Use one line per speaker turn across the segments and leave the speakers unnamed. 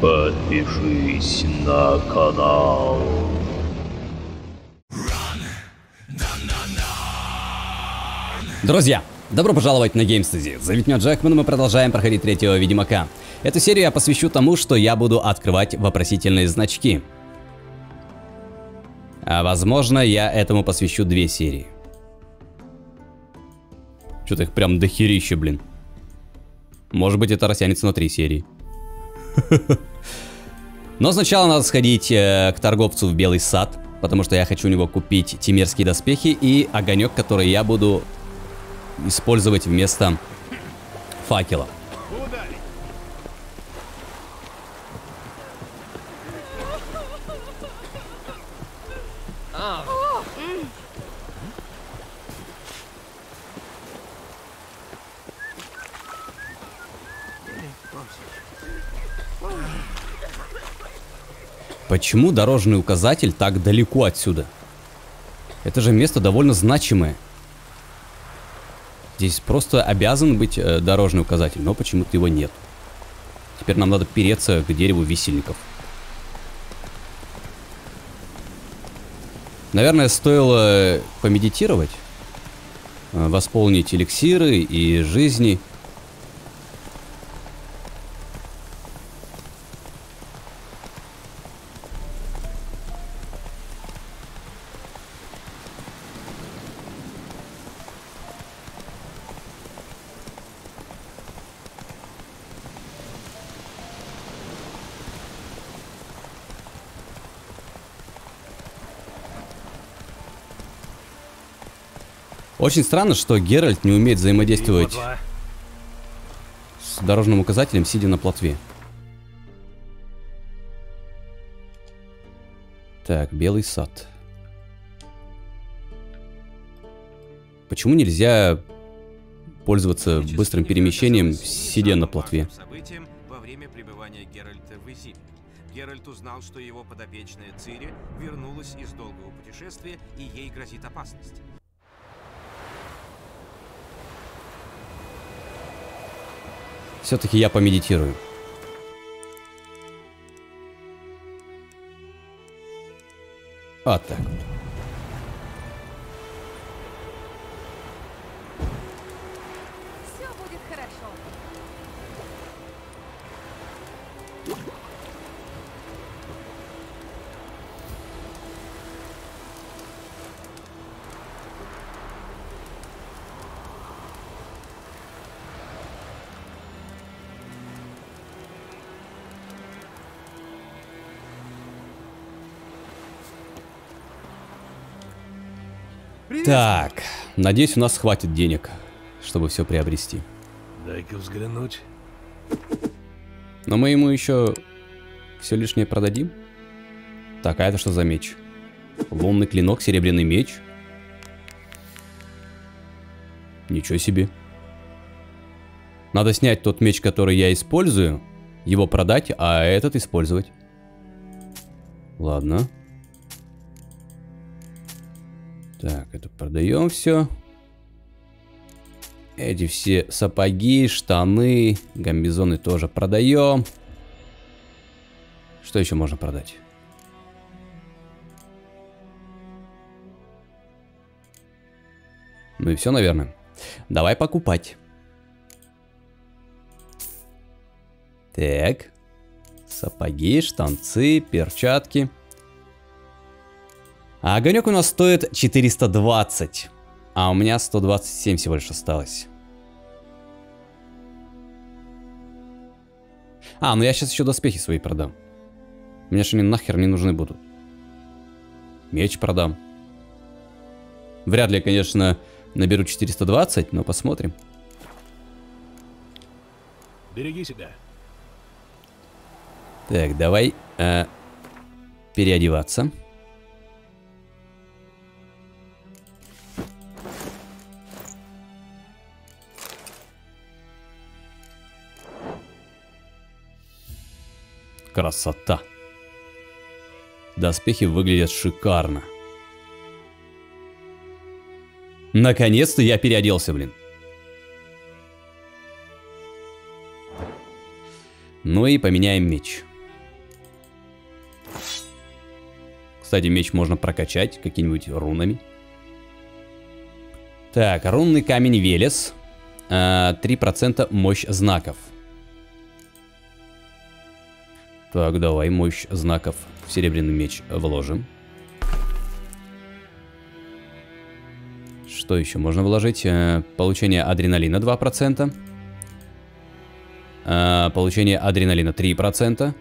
Подпишись на канал.
Друзья, добро пожаловать на GameStudy. Меня Джекман, и мы продолжаем проходить третьего Ведьмака. Эту серию я посвящу тому, что я буду открывать вопросительные значки. А возможно, я этому посвящу две серии. Что-то их прям дохерища, блин. Может быть, это растянется на три серии. Но сначала надо сходить э, к торговцу в Белый сад, потому что я хочу у него купить тимерские доспехи и огонек, который я буду использовать вместо факела. Почему дорожный указатель так далеко отсюда? Это же место довольно значимое. Здесь просто обязан быть э, дорожный указатель, но почему-то его нет. Теперь нам надо переться к дереву висельников. Наверное, стоило помедитировать, э, восполнить эликсиры и жизни. Очень странно, что Геральт не умеет взаимодействовать с дорожным указателем, сидя на плотве. Так, белый сад. Почему нельзя пользоваться быстрым перемещением, сидя на плотве?
Геральт узнал, что его подопечная Цири вернулась из долгого путешествия и ей грозит опасность.
Все-таки я помедитирую. Вот так. Надеюсь, у нас хватит денег, чтобы все приобрести.
Дай-ка взглянуть.
Но мы ему еще все лишнее продадим. Так, а это что за меч? Лунный клинок, серебряный меч. Ничего себе. Надо снять тот меч, который я использую, его продать, а этот использовать. Ладно. Так, это продаем все. Эти все сапоги, штаны, гамбизоны тоже продаем. Что еще можно продать? Ну и все, наверное. Давай покупать. Так. Сапоги, штанцы, перчатки. А огонек у нас стоит 420. А у меня 127 всего лишь осталось. А, ну я сейчас еще доспехи свои продам. Мне же они нахер не нужны будут. Меч продам. Вряд ли, конечно, наберу 420, но посмотрим.
Береги себя.
Так, давай э, переодеваться. Красота! Доспехи выглядят шикарно. Наконец-то я переоделся, блин. Ну и поменяем меч. Кстати, меч можно прокачать какими-нибудь рунами. Так, рунный камень Велес. А, 3% мощь знаков. Так, давай мощь знаков в серебряный меч вложим. Что еще можно вложить? Э, Получение адреналина 2%. Э, Получение адреналина 3%.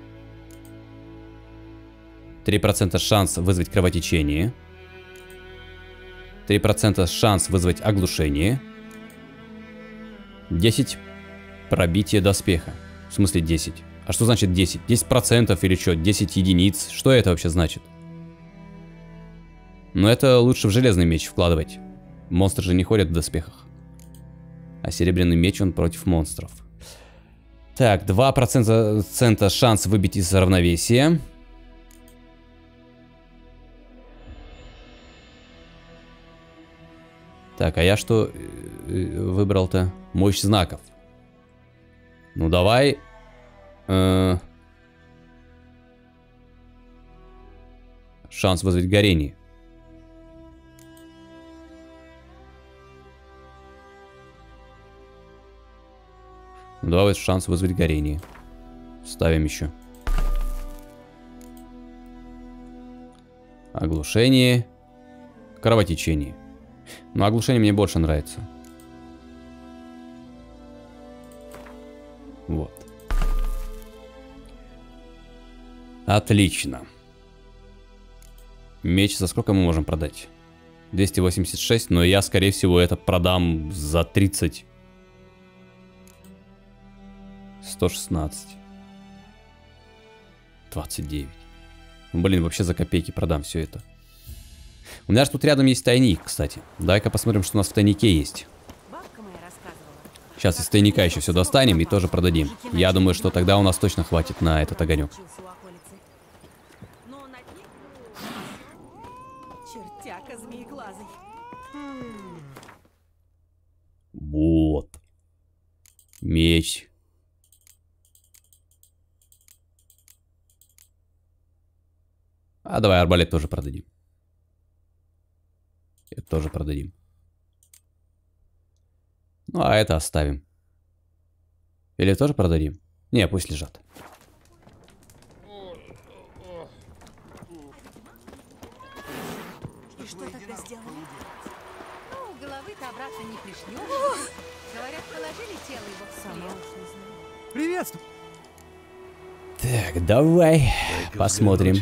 3% шанс вызвать кровотечение. 3% шанс вызвать оглушение. 10 пробитие доспеха. В смысле 10? А что значит 10? 10% или что? 10 единиц? Что это вообще значит? Но это лучше в железный меч вкладывать. Монстры же не ходят в доспехах. А серебряный меч он против монстров. Так, 2% цента шанс выбить из равновесия. Так, а я что э, выбрал-то? Мощь знаков. Ну давай. Э, шанс вызвать горение. Давай шанс вызвать горение. Ставим еще. Оглушение. Кровотечение. Но оглушение мне больше нравится. Отлично. Меч за сколько мы можем продать? 286, но я, скорее всего, это продам за 30. 116. 29. Ну, блин, вообще за копейки продам все это. У меня же тут рядом есть тайник, кстати. Дай-ка посмотрим, что у нас в тайнике есть. Сейчас из тайника еще все достанем и тоже продадим. Я думаю, что тогда у нас точно хватит на этот огонек.
Учился у околицы. Но на дне... Чертяка змееглазый.
Вот. Меч. А давай арбалет тоже продадим. Это тоже продадим. Ну, а это оставим. Или тоже продадим? Не, пусть лежат.
Приветствую.
Так, давай посмотрим.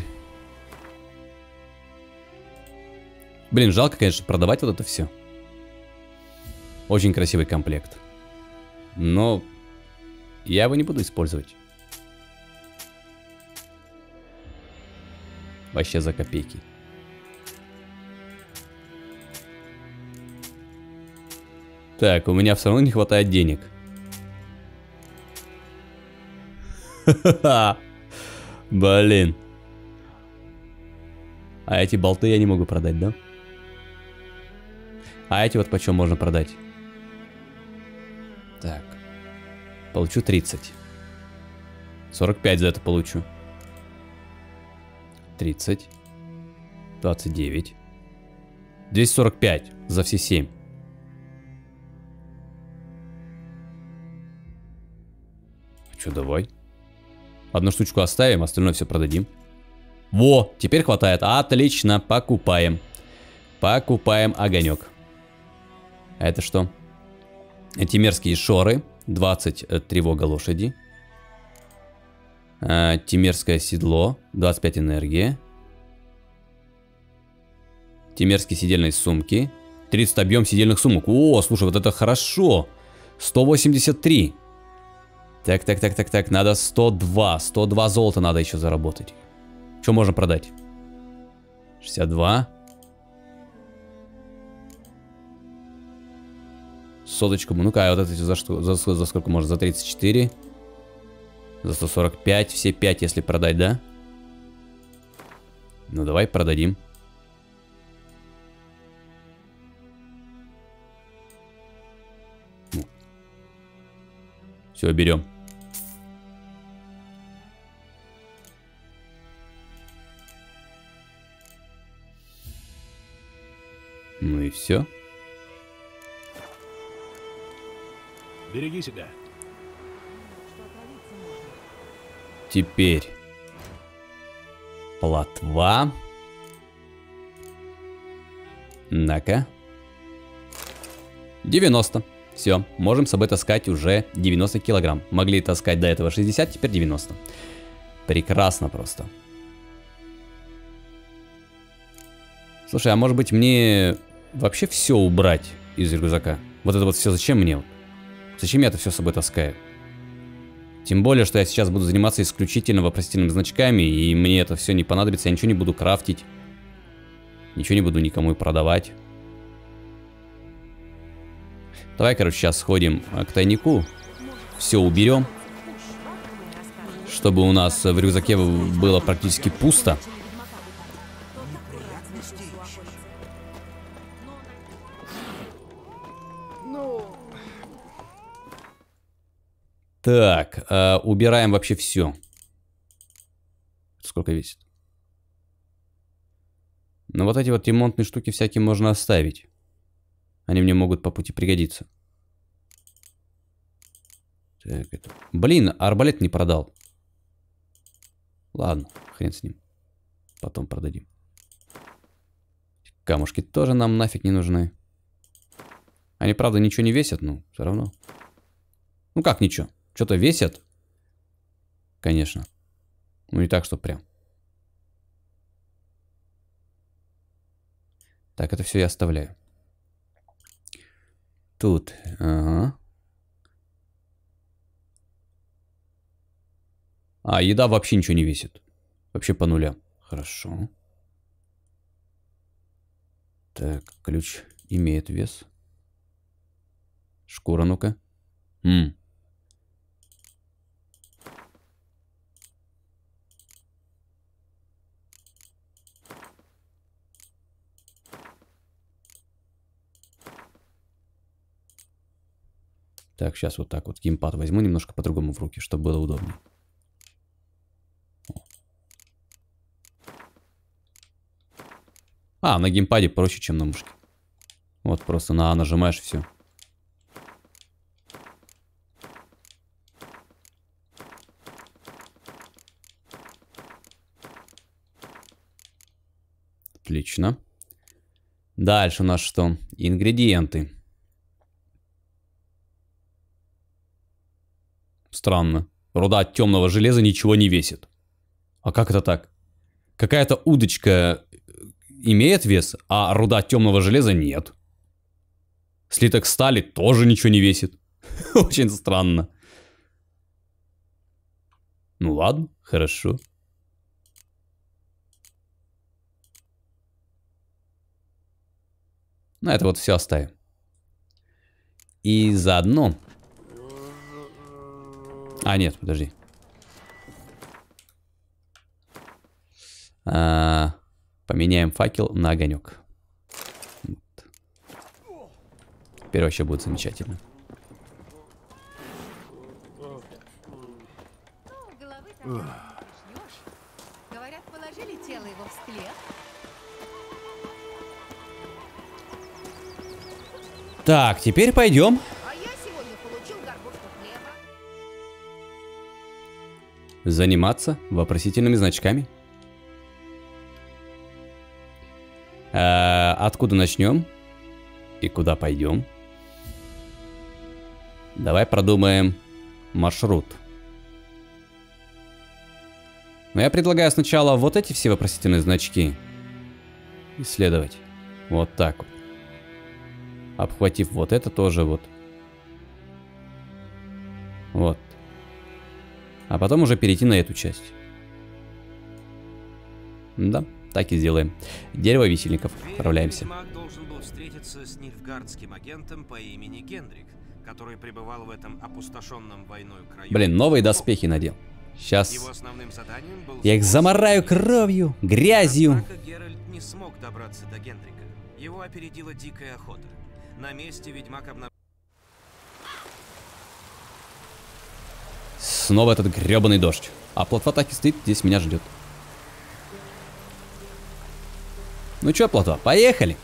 Блин, жалко, конечно, продавать вот это все. Очень красивый комплект. Но я его не буду использовать. Вообще за копейки. Так, у меня все равно не хватает денег. Блин. А эти болты я не могу продать, да? А эти вот почем можно продать? Так. Получу 30. 45 за это получу. 30. 29. 245 за все 7. Че, давай. Одну штучку оставим, остальное все продадим. Во, теперь хватает. Отлично, покупаем. Покупаем огонек. А это что? Эти мерзкие шоры. 20 э, тревога лошади. А, Тимерское седло. 25 энергии. Тимерские сидельные сумки. 30 объем сидельных сумок. О, слушай, вот это хорошо. 183. Так, так, так, так, так. Надо 102. 102 золота надо еще заработать. Что можно продать? 62. Соточку. Ну-ка, а вот это за, что, за, за сколько можно? За 34. За 145. Все 5, если продать, да? Ну, давай продадим. Все, берем. Ну и все.
Береги себя.
Теперь. Плотва. На-ка. 90. Все, можем с собой таскать уже 90 килограмм. Могли таскать до этого 60, теперь 90. Прекрасно просто. Слушай, а может быть мне вообще все убрать из рюкзака? Вот это вот все зачем мне? Зачем я это все с собой таскаю? Тем более, что я сейчас буду заниматься исключительно вопросительными значками, и мне это все не понадобится, я ничего не буду крафтить. Ничего не буду никому и продавать. Давай, короче, сейчас сходим а, к тайнику. Все уберем. Чтобы у нас в рюкзаке было практически пусто. Так, э, убираем вообще все. Сколько весит? Но вот эти вот ремонтные штуки всякие можно оставить. Они мне могут по пути пригодиться. Так, это... Блин, арбалет не продал. Ладно, хрен с ним. Потом продадим. Камушки тоже нам нафиг не нужны. Они, правда, ничего не весят, но все равно. Ну как ничего? Что-то весят. Конечно. Ну не так, что прям. Так, это все я оставляю. Тут, ага. А, еда вообще ничего не весит. Вообще по нулям. Хорошо. Так, ключ имеет вес. Шкура, ну-ка. Так, сейчас вот так вот геймпад возьму немножко по-другому в руки, чтобы было удобнее. А, на геймпаде проще, чем на мышке. Вот просто на А нажимаешь, все. Отлично. Дальше у нас что? Ингредиенты. Странно. Руда от темного железа ничего не весит. А как это так? Какая-то удочка э, имеет вес, а руда темного железа нет. Слиток стали тоже ничего не весит. Очень странно. Ну ладно, хорошо. Ну это вот все оставим. И заодно а, нет, подожди. А, поменяем факел на огонек. Вот. Теперь вообще будет замечательно.
Говорят, положили тело его в склеп.
Так, теперь пойдем. Заниматься вопросительными значками. А, откуда начнем? И куда пойдем? Давай продумаем маршрут. Но я предлагаю сначала вот эти все вопросительные значки исследовать. Вот так вот. Обхватив вот это тоже вот. Вот. А потом уже перейти на эту часть. Да, так и сделаем. Дерево висельников. Отправляемся.
Ведьмак должен был встретиться с нильфгардским агентом по имени Гендрик, который пребывал в этом опустошенном войной краю.
Блин, новые доспехи надел. Сейчас
Его основным заданием был
я их
сведений.
кровью, грязью.
Однако Геральт не смог добраться до Гендрика. Его опередила дикая охота. На месте ведьмак обнаружил
Снова этот гребаный дождь. А плотва так и стоит, здесь меня ждет. Ну чё, плотва, поехали.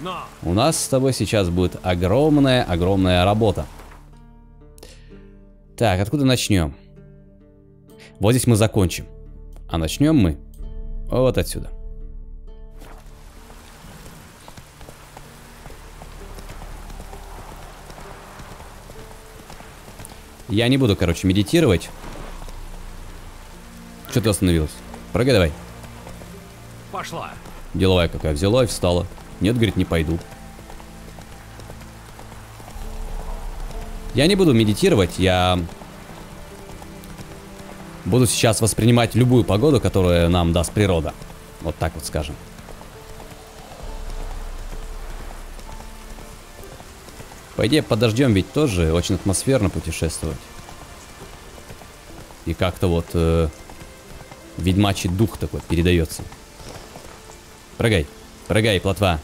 Но!
У нас с тобой сейчас будет огромная-огромная работа. Так, откуда начнем? Вот здесь мы закончим. А начнем мы вот отсюда. Я не буду, короче, медитировать. Что ты остановилась? Прыгай давай.
Пошла!
Деловая какая взяла и встала. Нет, говорит, не пойду. Я не буду медитировать, я буду сейчас воспринимать любую погоду, которую нам даст природа. Вот так вот скажем. По идее, под дождем ведь тоже очень атмосферно путешествовать. И как-то вот э, ведьмачий дух такой передается. Прыгай, прыгай, плотва.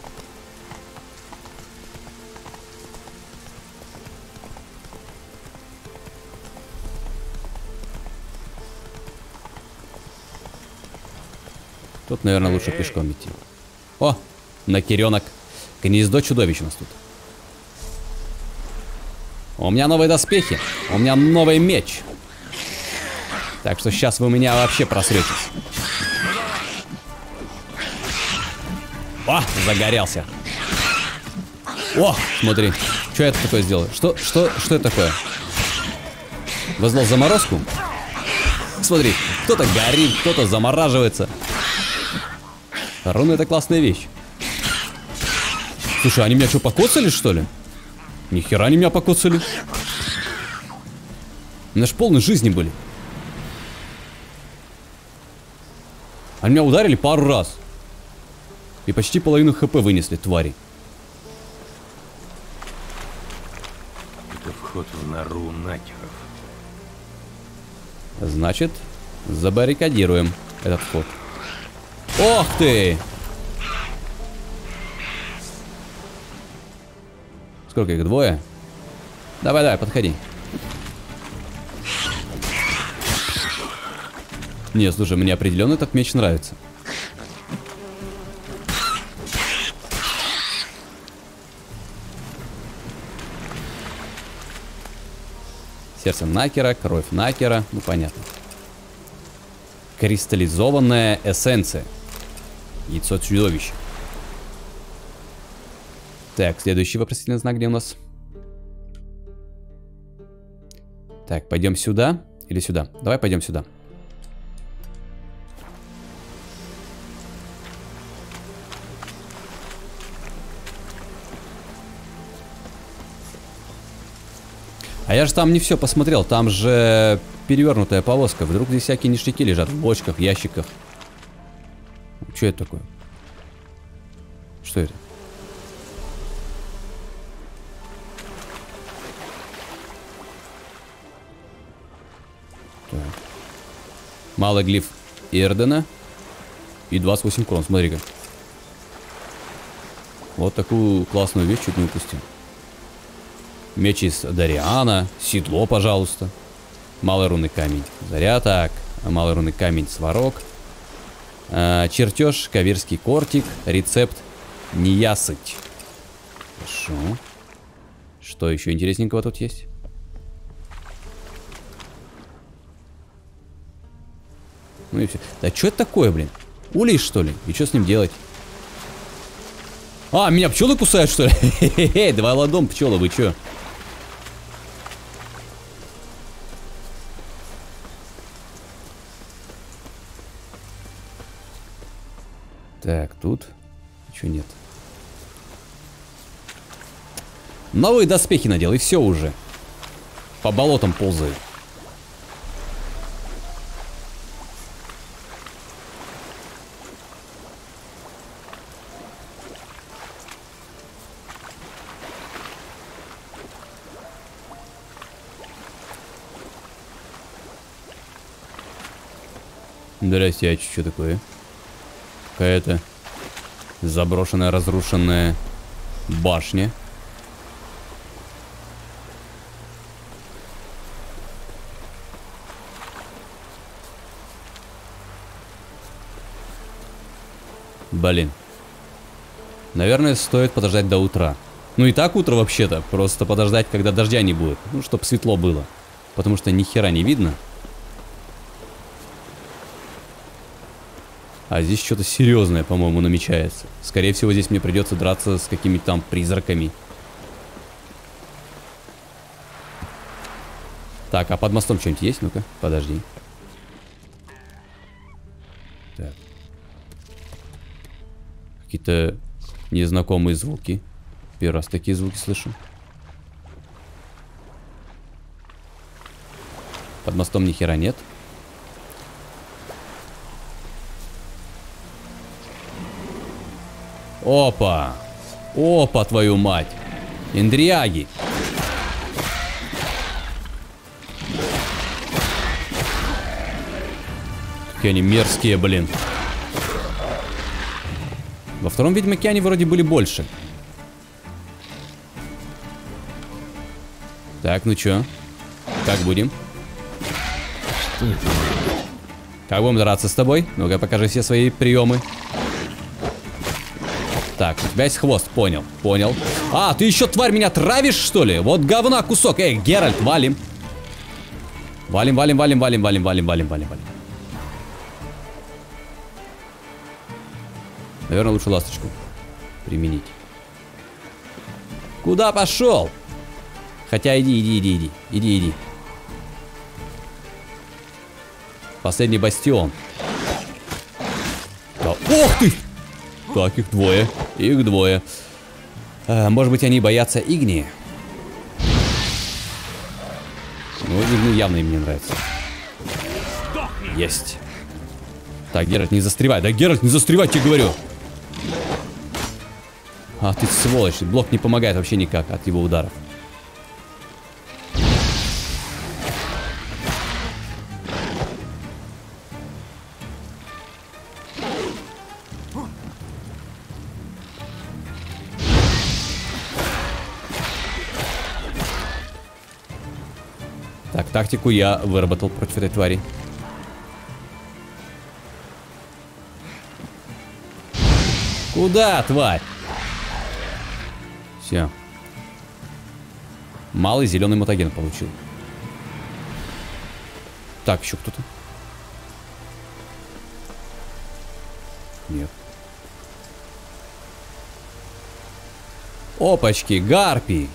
Тут, наверное, лучше пешком идти. О, накиренок. Гнездо чудовищ у нас тут. У меня новые доспехи. У меня новый меч. Так что сейчас вы меня вообще просретесь. О, загорелся. О, смотри. Что это такое сделал? Что, что, что это такое? Вызвал заморозку? Смотри, кто-то горит, кто-то замораживается. Руны это классная вещь. Слушай, они меня что, покоцали, что ли? Нихера они меня покоцали. У меня ж полной жизни были. Они меня ударили пару раз. И почти половину хп вынесли, твари.
Это вход в нору накеров.
Значит, забаррикадируем этот вход. Ох ты! Сколько их? Двое? Давай, давай, подходи. Не, слушай, мне определенно этот меч нравится. Сердце Накера, кровь Накера, ну понятно. Кристаллизованная эссенция. Яйцо чудовища. Так, следующий вопросительный знак где у нас? Так, пойдем сюда или сюда? Давай пойдем сюда. А я же там не все посмотрел, там же перевернутая повозка. Вдруг здесь всякие ништяки лежат в бочках, ящиках. Что это такое? Что это? Так. Малый глиф Эрдена. И 28 крон, смотри-ка. Вот такую классную вещь чуть не упустил. Меч из Дариана. Седло, пожалуйста. Малый рунный камень. Заря так. Малый рунный камень. Сварог. А, чертеж. Каверский кортик. Рецепт. Неясыть. Хорошо. Что еще интересненького тут есть? Ну и все. Да что это такое, блин? Улей, что ли? И что с ним делать? А, меня пчелы кусают, что ли? Хе-хе-хе, два ладом пчелы, вы чё? Так, тут ничего нет. Новые доспехи надел, и все уже. По болотам ползаю. Здрасте, а что такое? Какая-то заброшенная, разрушенная башня. Блин. Наверное, стоит подождать до утра. Ну и так утро вообще-то. Просто подождать, когда дождя не будет. Ну, чтобы светло было. Потому что ни хера не видно. А здесь что-то серьезное, по-моему, намечается. Скорее всего, здесь мне придется драться с какими-то там призраками. Так, а под мостом что-нибудь есть? Ну-ка, подожди. Какие-то незнакомые звуки. Первый раз такие звуки слышу. Под мостом ни хера нет. Опа! Опа, твою мать! Индриаги! Какие они мерзкие, блин. Во втором Ведьмаке они вроде были больше. Так, ну чё? Как будем?
Что это?
Как будем драться с тобой? Ну-ка, покажи все свои приемы. Так, у тебя есть хвост, понял, понял. А, ты еще, тварь, меня травишь, что ли? Вот говна кусок. Эй, Геральт, валим. Валим, валим, валим, валим, валим, валим, валим, валим, валим. Наверное, лучше ласточку применить. Куда пошел? Хотя иди, иди, иди, иди, иди, иди. Последний бастион. Да. Ох ты! Так, их двое. Их двое. А, может быть, они боятся Игни? Ну, Игни явно им не нравится. Есть. Так, Геральт, не застревай. Да, Геральт, не застревай, тебе говорю. А, ты сволочь. Блок не помогает вообще никак от его ударов. Тактику я выработал против этой твари. Куда, тварь? Все. Малый зеленый мутаген получил. Так, еще кто-то. Нет. Опачки, гарпии.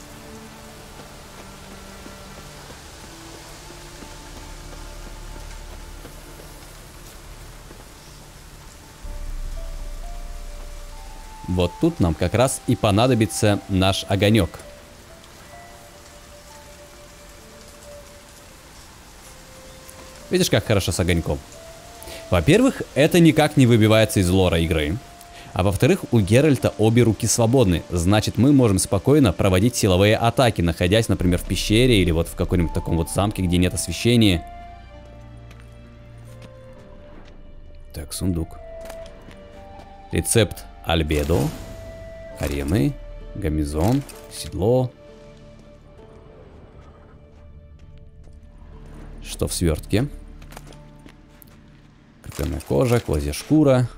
Вот тут нам как раз и понадобится наш огонек. Видишь, как хорошо с огоньком? Во-первых, это никак не выбивается из лора игры. А во-вторых, у Геральта обе руки свободны. Значит, мы можем спокойно проводить силовые атаки, находясь, например, в пещере или вот в каком-нибудь таком вот замке, где нет освещения. Так, сундук. Рецепт альбедо, арены, гамизон, седло. Что в свертке? Крепленная кожа, козья шкура.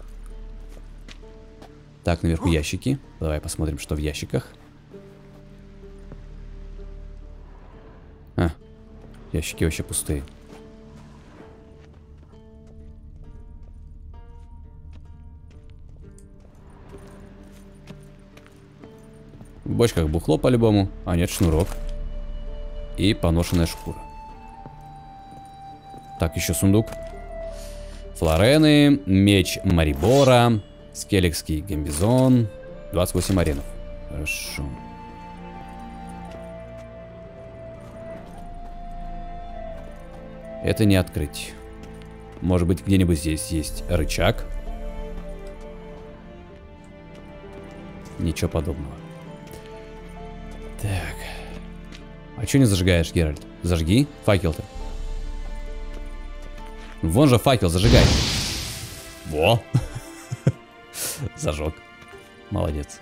Так, наверху ящики. Давай посмотрим, что в ящиках. А, ящики вообще пустые. Бочках бухло по-любому, а нет шнурок. И поношенная шкура. Так, еще сундук. Флорены, меч Марибора, скелликский гамбизон, 28 аренов. Хорошо. Это не открыть. Может быть, где-нибудь здесь есть рычаг? Ничего подобного. Что не зажигаешь, Геральт? Зажги факел-то. Вон же факел, зажигай. Во. Зажег. Молодец.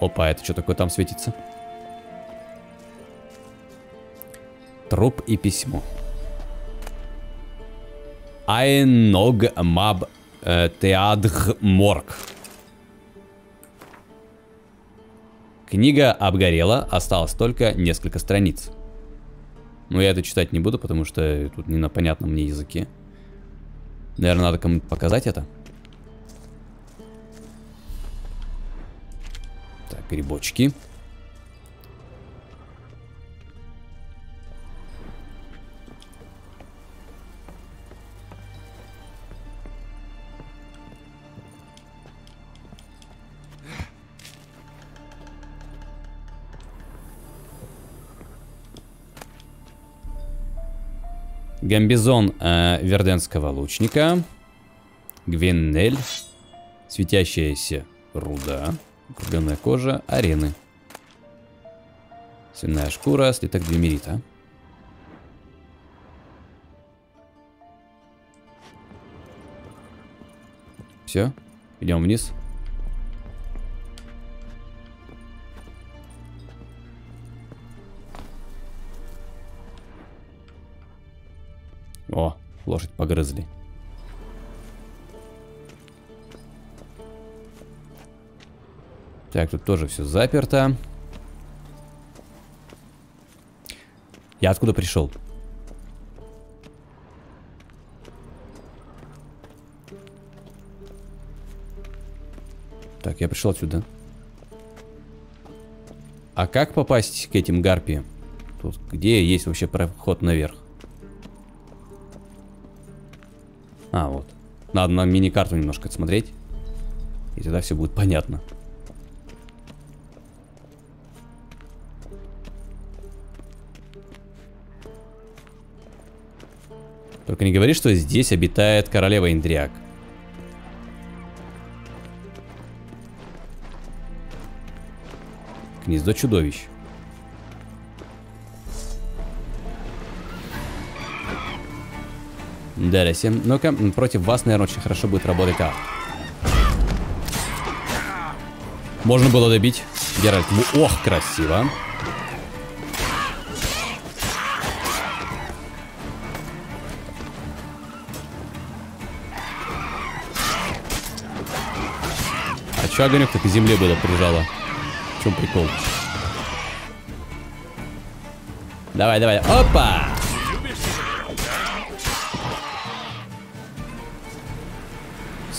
Опа, это что такое там светится? Труп и письмо. Айног Маб э, Теадх Морг. Книга обгорела, осталось только несколько страниц. Но я это читать не буду, потому что тут не на понятном мне языке. Наверное, надо кому-то показать это. Так, грибочки. Гамбизон э, верденского лучника. Гвеннель. Светящаяся руда. Укрепленная кожа. Арены. Свиная шкура. Слиток двемерита. Все. Идем вниз. О, лошадь погрызли. Так, тут тоже все заперто. Я откуда пришел? Так, я пришел отсюда. А как попасть к этим гарпиям? Тут где есть вообще проход наверх? А, вот. Надо на мини-карту немножко отсмотреть. И тогда все будет понятно. Только не говори, что здесь обитает королева Индриак. Гнездо чудовищ. Всем. Ну-ка, против вас, наверное, очень хорошо будет работать А. Можно было добить. Геральт. Ох, красиво. А чё огонек так к земле было прижало? В чем прикол? Давай, давай. Опа!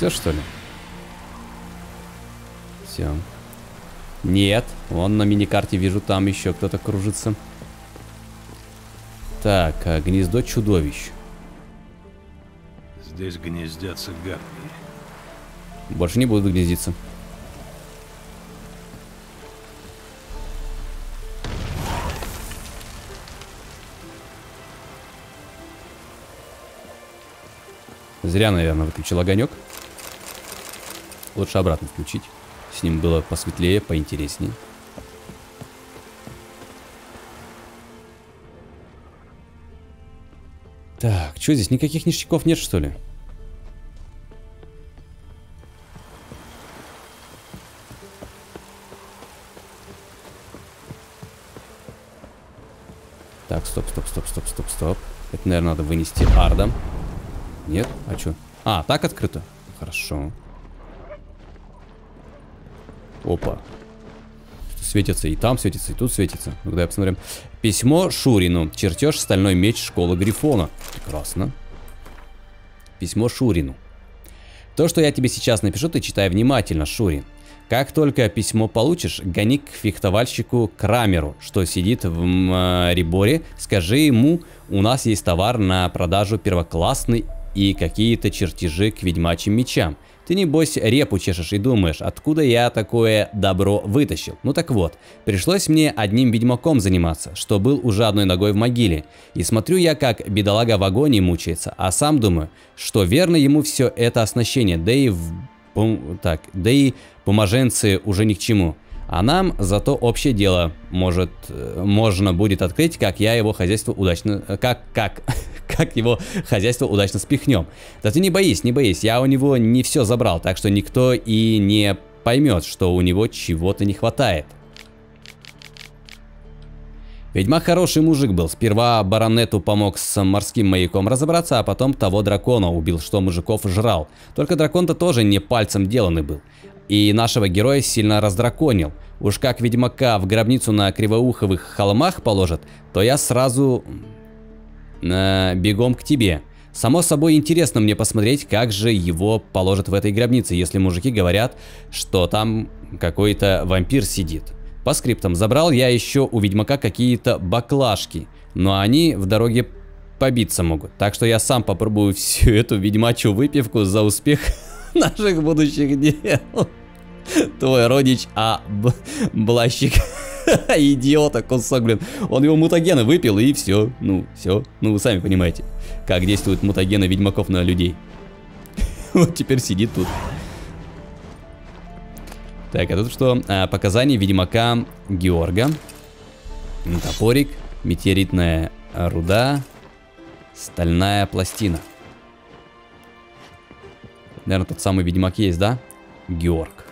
Все, что ли? Все. Нет. Вон на миникарте вижу, там еще кто-то кружится. Так, а гнездо чудовищ.
Здесь гнездятся гарпии.
Больше не будут гнездиться. Зря, наверное, выключил огонек. Лучше обратно включить. С ним было посветлее, поинтереснее. Так, что здесь? Никаких ништяков нет, что ли? Так, стоп, стоп, стоп, стоп, стоп, стоп. Это, наверное, надо вынести ардом. Нет? А что? А, так открыто? Хорошо. Опа. Светится и там светится, и тут светится. Ну, я посмотрим. Письмо Шурину. Чертеж стальной меч школы Грифона. Прекрасно. Письмо Шурину. То, что я тебе сейчас напишу, ты читай внимательно, Шурин. Как только письмо получишь, гони к фехтовальщику Крамеру, что сидит в Риборе. Скажи ему, у нас есть товар на продажу первоклассный и какие-то чертежи к ведьмачьим мечам. Ты небось репу чешешь и думаешь, откуда я такое добро вытащил. Ну так вот, пришлось мне одним ведьмаком заниматься, что был уже одной ногой в могиле. И смотрю я, как бедолага в агонии мучается, а сам думаю, что верно ему все это оснащение, да и в... Так, да и поможенцы уже ни к чему. А нам зато общее дело может, можно будет открыть, как я его хозяйство удачно, как, как, как его хозяйство удачно спихнем. Да ты не боись, не боись, я у него не все забрал, так что никто и не поймет, что у него чего-то не хватает. Ведьмак хороший мужик был. Сперва баронету помог с морским маяком разобраться, а потом того дракона убил, что мужиков жрал. Только дракон-то тоже не пальцем деланный был. И нашего героя сильно раздраконил. Уж как ведьмака в гробницу на кривоуховых холмах положат, то я сразу э, бегом к тебе. Само собой интересно мне посмотреть, как же его положат в этой гробнице, если мужики говорят, что там какой-то вампир сидит. По скриптам забрал я еще у ведьмака какие-то баклажки, но они в дороге побиться могут. Так что я сам попробую всю эту ведьмачью выпивку за успех наших будущих дел. Твой родич, а б блащик. Идиота кусок, блин. Он его мутагены выпил и все. Ну, все. Ну, вы сами понимаете, как действуют мутагены ведьмаков на людей. Вот теперь сидит тут. Так, а тут что? А, показания ведьмака Георга. Топорик, метеоритная руда, стальная пластина. Наверное, тот самый ведьмак есть, да? Георг.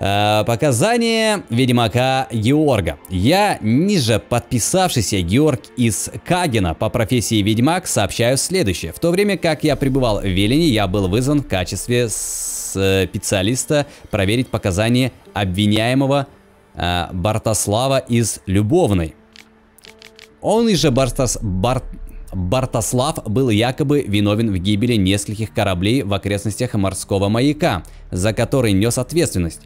Э, показания Ведьмака Георга. Я, ниже подписавшийся Георг из Кагена по профессии Ведьмак, сообщаю следующее. В то время как я пребывал в Велине, я был вызван в качестве специалиста проверить показания обвиняемого э, Бартослава из Любовной. Он же Бартос... Барт... Бартослав был якобы виновен в гибели нескольких кораблей в окрестностях морского маяка, за который нес ответственность.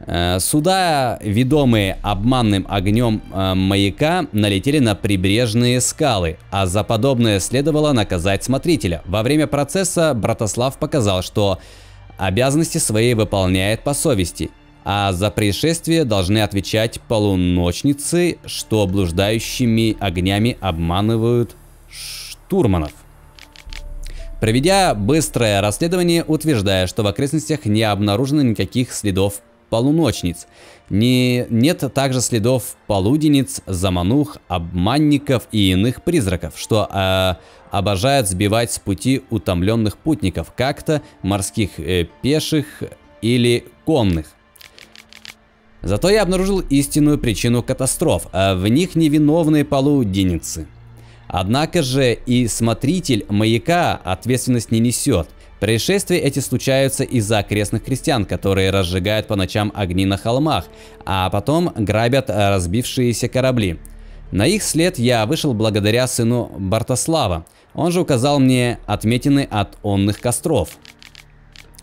Э, суда, ведомые обманным огнем э, маяка, налетели на прибрежные скалы, а за подобное следовало наказать смотрителя. Во время процесса Братослав показал, что обязанности свои выполняет по совести, а за происшествие должны отвечать полуночницы, что блуждающими огнями обманывают штурманов. Проведя быстрое расследование, утверждая, что в окрестностях не обнаружено никаких следов полуночниц. Не, нет также следов полуденниц, заманух, обманников и иных призраков, что э, обожают сбивать с пути утомленных путников, как-то морских э, пеших или конных. Зато я обнаружил истинную причину катастроф. А в них невиновные полуденницы. Однако же и смотритель маяка ответственность не несет. Происшествия эти случаются из-за окрестных крестьян, которые разжигают по ночам огни на холмах, а потом грабят разбившиеся корабли. На их след я вышел благодаря сыну Бартослава. Он же указал мне отметины от онных костров.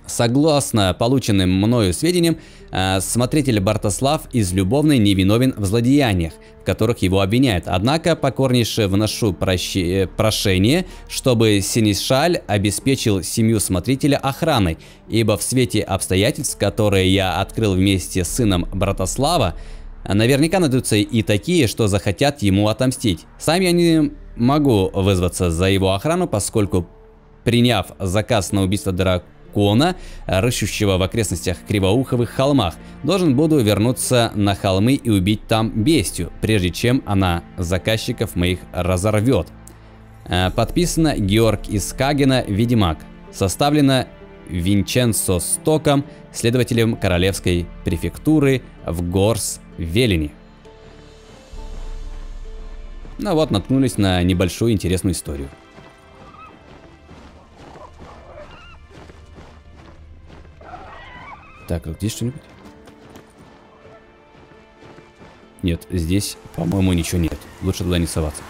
Согласно полученным мною сведениям, э, смотритель Бартослав из Любовной невиновен в злодеяниях, в которых его обвиняют. Однако покорнейше вношу прощи, прошение, чтобы Синишаль обеспечил семью смотрителя охраной, ибо в свете обстоятельств, которые я открыл вместе с сыном Братослава, наверняка найдутся и такие, что захотят ему отомстить. Сам я не могу вызваться за его охрану, поскольку приняв заказ на убийство дракона, дракона, рыщущего в окрестностях Кривоуховых холмах. Должен буду вернуться на холмы и убить там бестию, прежде чем она заказчиков моих разорвет. Э, подписано Георг из Кагена, Ведьмак. Составлено Винченцо Стоком, следователем Королевской префектуры в Горс-Велине. Ну вот, наткнулись на небольшую интересную историю. Так, а здесь что-нибудь? Нет, здесь, по-моему, ничего нет. Лучше туда не соваться.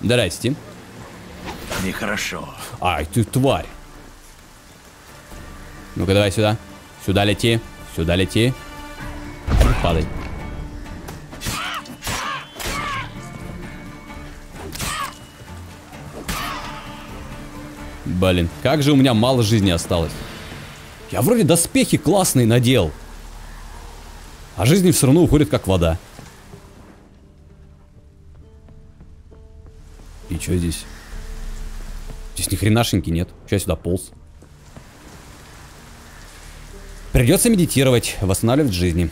Здрасте.
Нехорошо.
Ай, ты тварь. Ну-ка, давай сюда. Сюда лети. Сюда лети падай. Блин, как же у меня мало жизни осталось. Я вроде доспехи классные надел. А жизни все равно уходит как вода. И что здесь? Здесь ни хренашеньки нет. Что я сюда полз? Придется медитировать, восстанавливать жизни.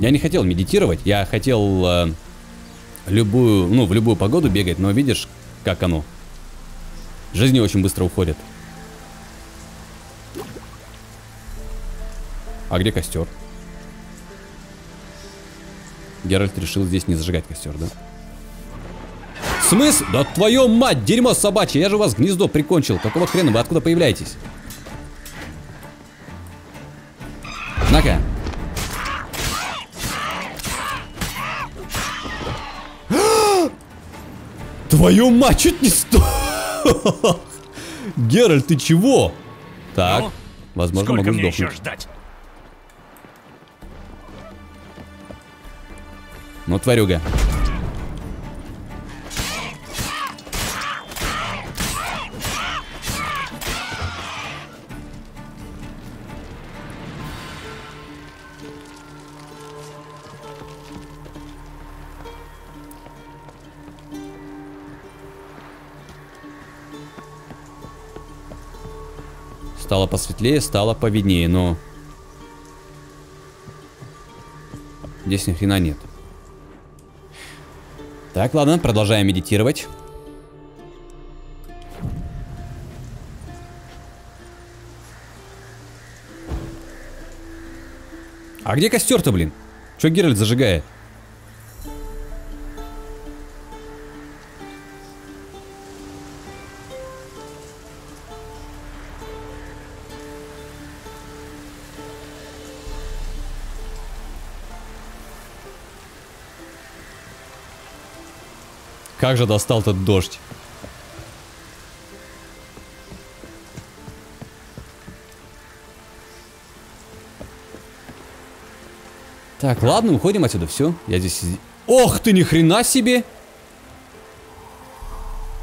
Я не хотел медитировать, я хотел э, любую, ну, в любую погоду бегать, но видишь, как оно. Жизни очень быстро уходят. А где костер? Геральт решил здесь не зажигать костер, да? Смысл? Да твою мать, дерьмо собачье, я же у вас гнездо прикончил. Какого хрена вы откуда появляетесь? Твою мать, чуть не сто. Геральт, ты чего? Так,
Ну,
возможно, могу
мне еще ждать?
Ну, тварюга. Стало посветлее, стало повиднее, но... Здесь ни хрена нет. Так, ладно, продолжаем медитировать. А где костер-то, блин? Че Геральт зажигает? Как же достал этот дождь? Так, ладно, уходим отсюда, все. Я здесь... Ох ты, ни хрена себе!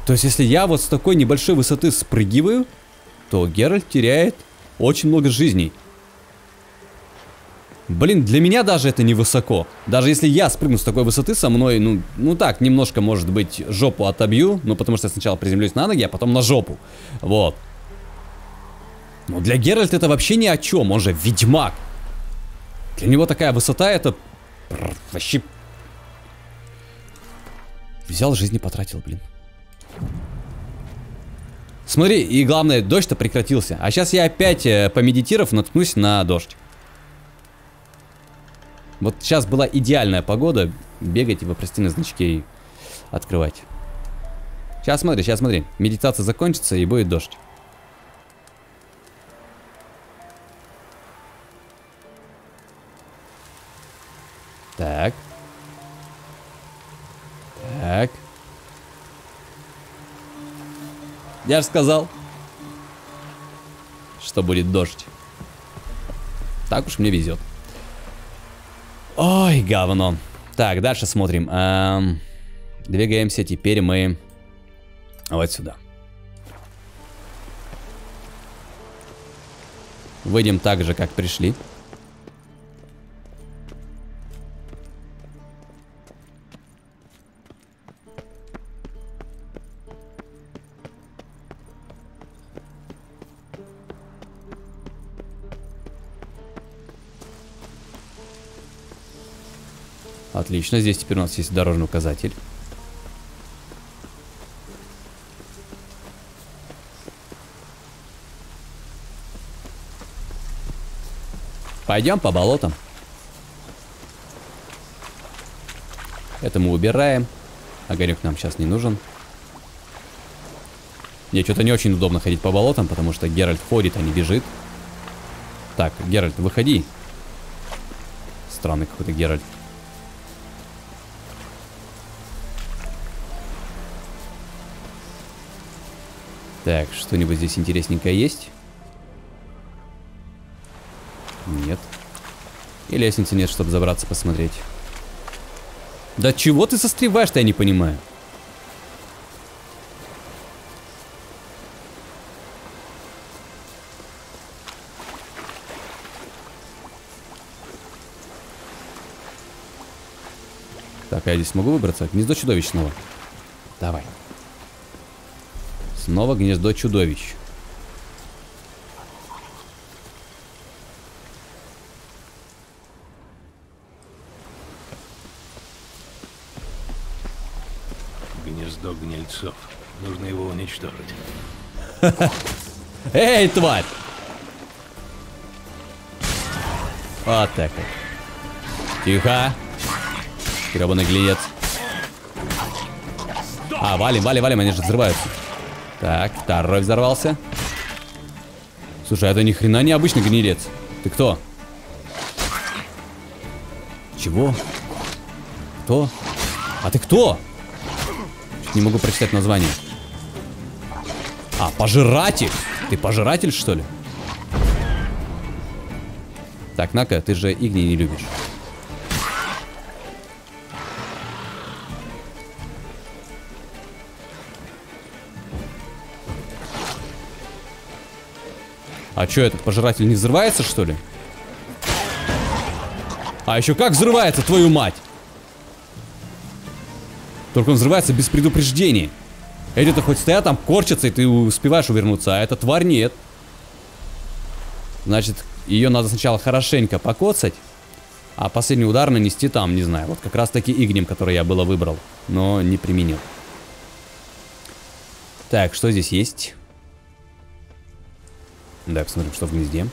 То есть, если я вот с такой небольшой высоты спрыгиваю, то Геральт теряет очень много жизней. Блин, для меня даже это невысоко. Даже если я спрыгну с такой высоты, со мной, ну, ну так, немножко, может быть, жопу отобью. Ну, потому что я сначала приземлюсь на ноги, а потом на жопу. Вот. Но для Геральта это вообще ни о чем, он же ведьмак. Для него такая высота это... Вообще... Взял жизни потратил, блин. Смотри, и главное, дождь-то прекратился. А сейчас я опять, э, помедитировав, наткнусь на дождь. Вот сейчас была идеальная погода бегать и вопросительные значки открывать. Сейчас смотри, сейчас смотри. Медитация закончится и будет дождь. Так. Так. Я же сказал, что будет дождь. Так уж мне везет. Ой, говно. Так, дальше смотрим. Эм, двигаемся теперь мы вот сюда. Выйдем так же, как пришли. Отлично, здесь теперь у нас есть дорожный указатель. Пойдем по болотам. Это мы убираем. Огонек нам сейчас не нужен. Мне что-то не очень удобно ходить по болотам, потому что Геральт ходит, а не бежит. Так, Геральт, выходи. Странный какой-то Геральт. Так, что-нибудь здесь интересненькое есть? Нет. И лестницы нет, чтобы забраться посмотреть. Да чего ты застреваешь-то, я не понимаю. Так, а я здесь могу выбраться? Гнездо чудовищного. Давай. Снова гнездо чудовищ.
Гнездо гнильцов. Нужно его уничтожить.
Эй, тварь! Вот так вот. Тихо. Гребаный глинец. А, валим, валим, валим, они же взрываются. Так, второй взорвался. Слушай, это ни хрена не обычный гнилец. Ты кто? Чего? Кто? А ты кто? Чуть не могу прочитать название. А, пожиратель. Ты пожиратель, что ли? Так, Нака, ты же Игни не любишь. А что, этот пожиратель не взрывается, что ли? А еще как взрывается, твою мать? Только он взрывается без предупреждения. Эти-то хоть стоят там, корчатся, и ты успеваешь увернуться, а эта тварь нет. Значит, ее надо сначала хорошенько покоцать, а последний удар нанести там, не знаю, вот как раз таки игнем, который я было выбрал, но не применил. Так, что здесь есть? Давай посмотрим, что в гнезде.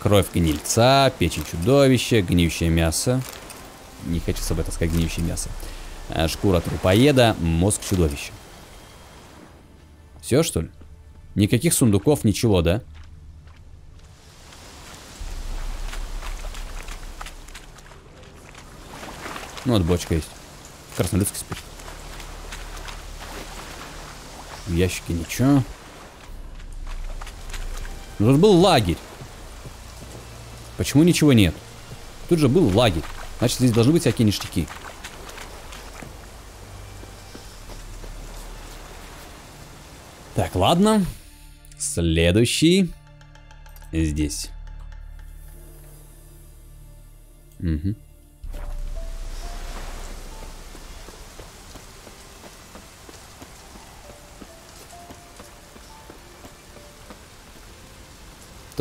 Кровь гнильца, печень чудовища, гниющее мясо. Не хочу с собой таскать гниющее мясо. А, шкура трупоеда, мозг чудовища. Все, что ли? Никаких сундуков, ничего, да? Ну, вот бочка есть. Краснолюдский спирт. В ящике ничего. Ну, тут был лагерь. Почему ничего нет? Тут же был лагерь. Значит, здесь должны быть всякие ништяки. Так, ладно. Следующий. Здесь. Угу.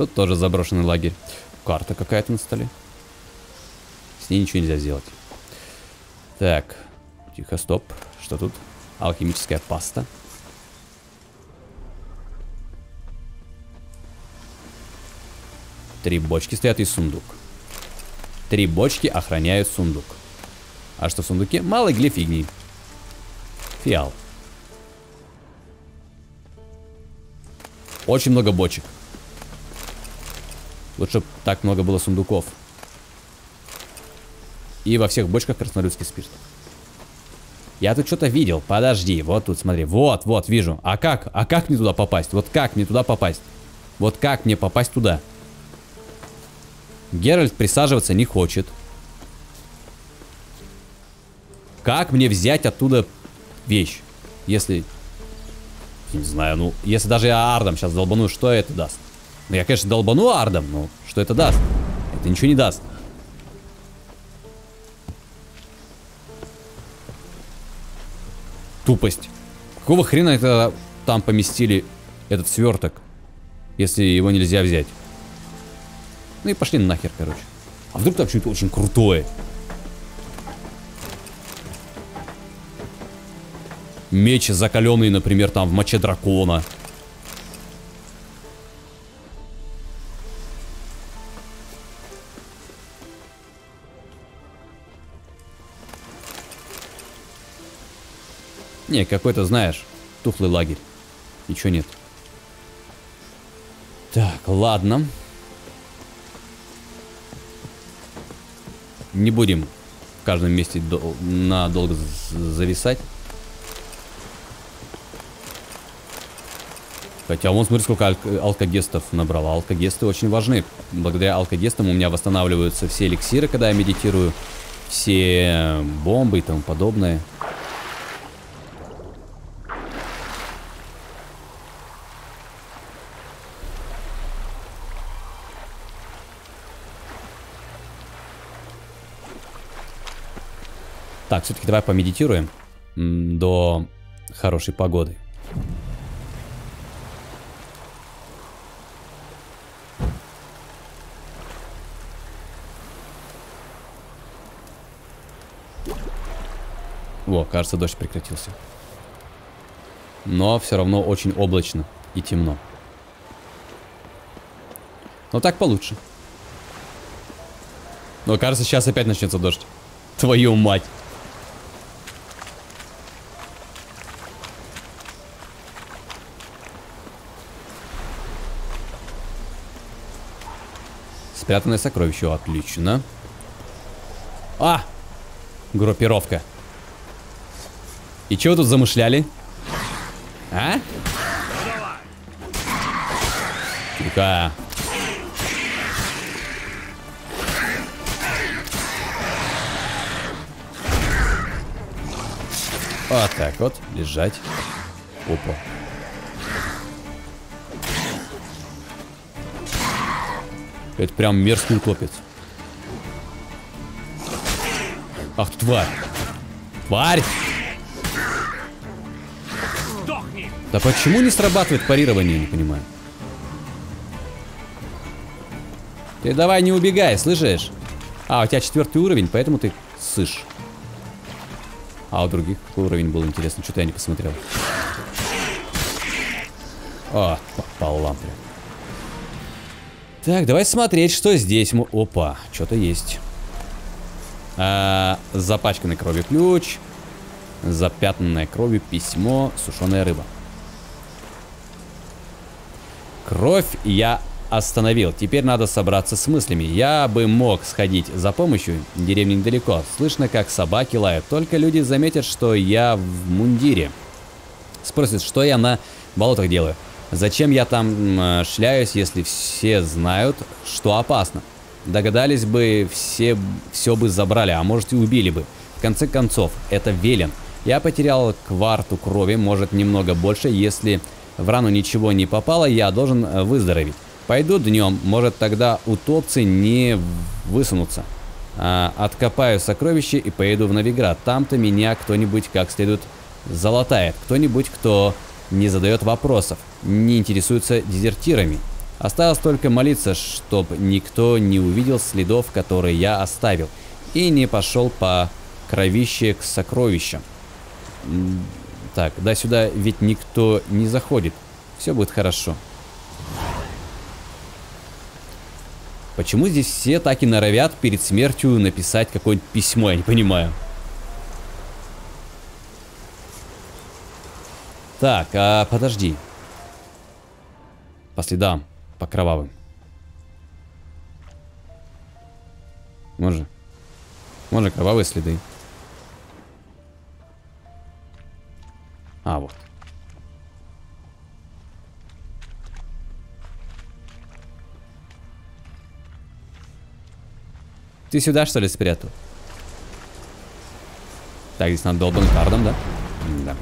Тут тоже заброшенный лагерь. Карта какая-то на столе. С ней ничего нельзя сделать. Так. Тихо, стоп. Что тут? Алхимическая паста. Три бочки стоят и сундук. Три бочки охраняют сундук. А что в сундуке? Малый глиф фигни. Фиал. Очень много бочек. Лучше так много было сундуков. И во всех бочках краснолюдский спирт. Я тут что-то видел. Подожди, вот тут, смотри. Вот, вот, вижу. А как? А как мне туда попасть? Вот как мне туда попасть? Вот как мне попасть туда? Геральт присаживаться не хочет. Как мне взять оттуда вещь? Если... Не знаю, ну, если даже я ардом сейчас долбану, что это даст? Ну, я, конечно, долбану ардом, но что это даст? Это ничего не даст. Тупость. Какого хрена это там поместили этот сверток, если его нельзя взять? Ну и пошли нахер, короче. А вдруг там что-то очень крутое? Меч закаленный, например, там в моче дракона. Не, какой-то, знаешь, тухлый лагерь. Ничего нет. Так, ладно. Не будем в каждом месте дол надолго зависать. Хотя вон смотри, сколько алк алкогестов набрал. Алкогесты очень важны. Благодаря алкогестам у меня восстанавливаются все эликсиры, когда я медитирую. Все бомбы и тому подобное. Так, все-таки давай помедитируем до хорошей погоды. Во, кажется, дождь прекратился. Но все равно очень облачно и темно. Но так получше. Но кажется, сейчас опять начнется дождь. Твою мать. Спрятанное сокровище. Отлично. А! Группировка. И чего тут замышляли? А? Тихо. Вот так вот, лежать. Опа. Это прям мерзкий утопец. Ах, тварь. Тварь! Да почему не срабатывает парирование, не понимаю. Ты давай не убегай, слышишь? А, у тебя четвертый уровень, поэтому ты сышь. А у других какой уровень был, интересно, что-то я не посмотрел. О, попал лампы. Так, давай смотреть, что здесь. Мы... Опа, что-то есть. А, запачканный кровью ключ. Запятнанное кровью письмо. Сушеная рыба. Кровь я остановил. Теперь надо собраться с мыслями. Я бы мог сходить за помощью. Деревня недалеко. Слышно, как собаки лают. Только люди заметят, что я в мундире. Спросят, что я на болотах делаю. Зачем я там э, шляюсь, если все знают, что опасно? Догадались бы, все, все бы забрали, а может и убили бы. В конце концов, это Велен. Я потерял кварту крови, может немного больше, если в рану ничего не попало, я должен э, выздороветь. Пойду днем, может тогда утопцы не высунутся. А, откопаю сокровище и поеду в Новиград. Там-то меня кто-нибудь как следует залатает. Кто-нибудь, кто не задает вопросов, не интересуется дезертирами. Осталось только молиться, чтоб никто не увидел следов, которые я оставил, и не пошел по кровище к сокровищам. Так, да сюда ведь никто не заходит. Все будет хорошо. Почему здесь все так и норовят перед смертью написать какое-нибудь письмо, я не понимаю. Так, а подожди. По следам, по кровавым. Может. Может, кровавые следы. А, вот. Ты сюда, что ли, спрятал? Так, здесь надо долбанным кардом, да? Да.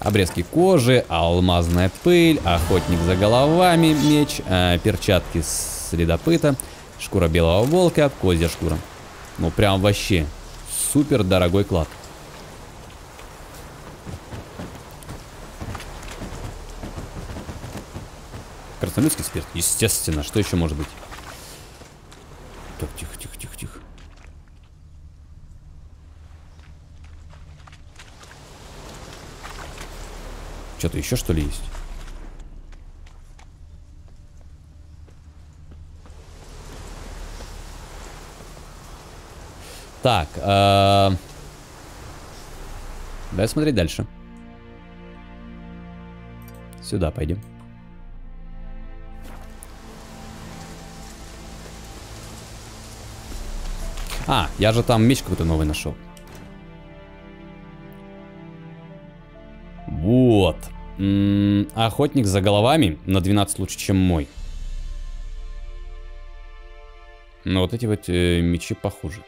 Обрезки кожи, алмазная пыль, охотник за головами, меч, э, перчатки следопыта, шкура белого волка, козья шкура. Ну прям вообще супер дорогой клад. Краснолюдский спирт, естественно, что еще может быть? Так, тихо. Что-то еще что ли есть? Так, э давай смотреть дальше. Сюда пойдем. А, я же там меч какой-то новый нашел. Вот. М -м, охотник за головами на 12 лучше, чем мой. Но вот эти вот э, мечи похуже.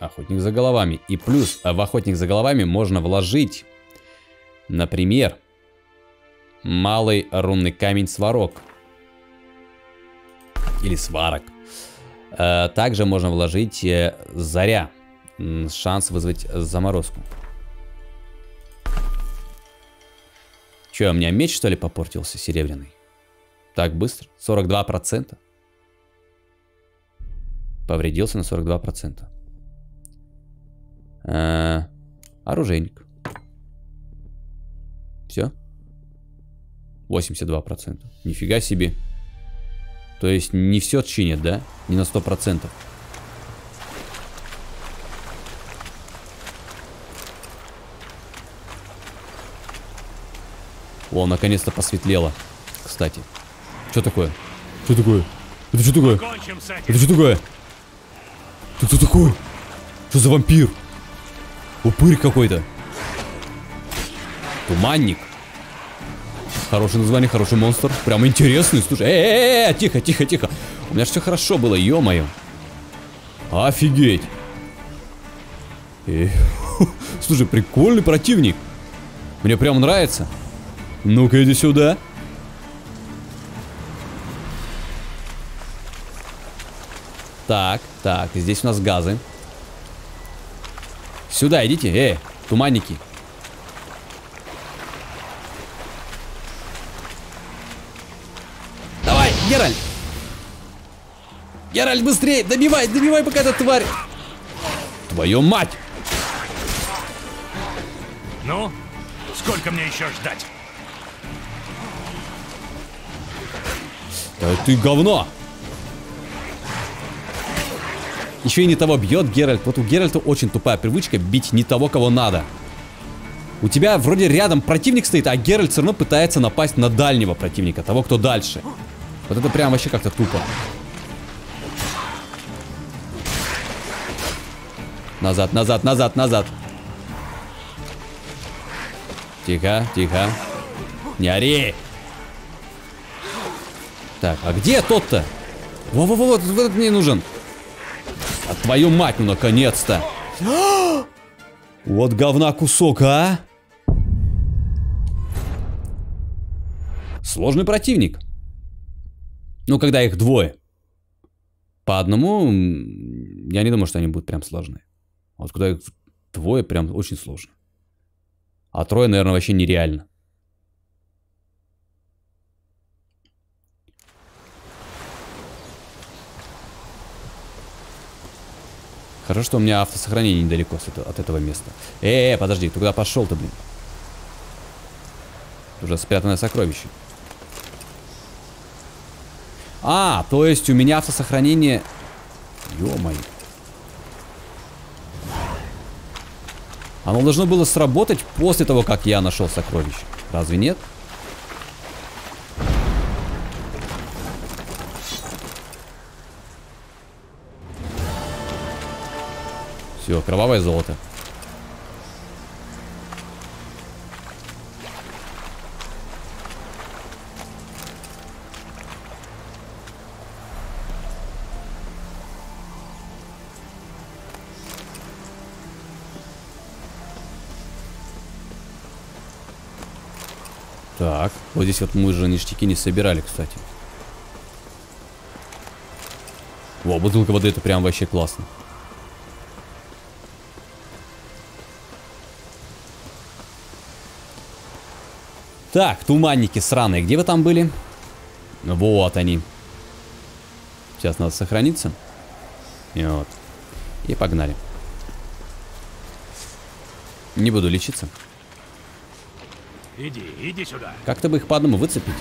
Охотник за головами. И плюс в охотник за головами можно вложить, например, малый рунный камень сварок. Или сварок. Э, также можно вложить э, заря. Шанс вызвать заморозку. Че, у меня меч что ли попортился серебряный? Так быстро? 42%? Повредился на 42%. Э, оружейник. Все. 82%. Нифига себе. То есть не все чинят, да? Не на 100%. О, наконец-то посветлело. Кстати. Что такое? Что такое? Это что такое? Это что такое? Ты кто такой? Что за вампир? Упырь какой-то. Туманник. Хорошее название, хороший монстр. Прям интересный. Слушай, э, э, э, тихо, тихо, тихо. У меня же все хорошо было, ё-моё. Офигеть. Э, Слушай, прикольный противник. Мне прям нравится. Ну-ка, иди сюда. Так, так, здесь у нас газы. Сюда идите, эй, туманники. Давай, Геральт! Геральт, быстрее! Добивай, добивай, пока эта тварь! Твою мать!
Ну, сколько мне еще ждать?
Да ты говно! Еще и не того бьет Геральт. Вот у Геральта очень тупая привычка бить не того, кого надо. У тебя вроде рядом противник стоит, а Геральт все равно пытается напасть на дальнего противника, того, кто дальше. Вот это прям вообще как-то тупо. Назад, назад, назад, назад. Тихо, тихо. Не ори. Так, а где тот-то? Во-во-во, вот этот мне нужен. А твою мать, ну наконец-то. Вот говна кусок, а? Сложный противник. Ну, когда их двое. По одному, я не думаю, что они будут прям сложные. Вот когда их двое, прям очень сложно. А трое, наверное, вообще нереально. Хорошо, что у меня автосохранение недалеко от этого места. Э, -э, подожди, ты куда пошел-то, блин? Уже спрятанное сокровище. А, то есть у меня автосохранение... Ё-моё. Оно должно было сработать после того, как я нашел сокровище. Разве нет? Все, кровавое золото. Так, вот здесь вот мы же ништяки не собирали, кстати. Во, бутылка воды, это прям вообще классно. Так, туманники сраные, где вы там были? Вот они. Сейчас надо сохраниться. И вот. И погнали. Не буду лечиться.
Иди, иди сюда.
Как-то бы их по одному выцепить.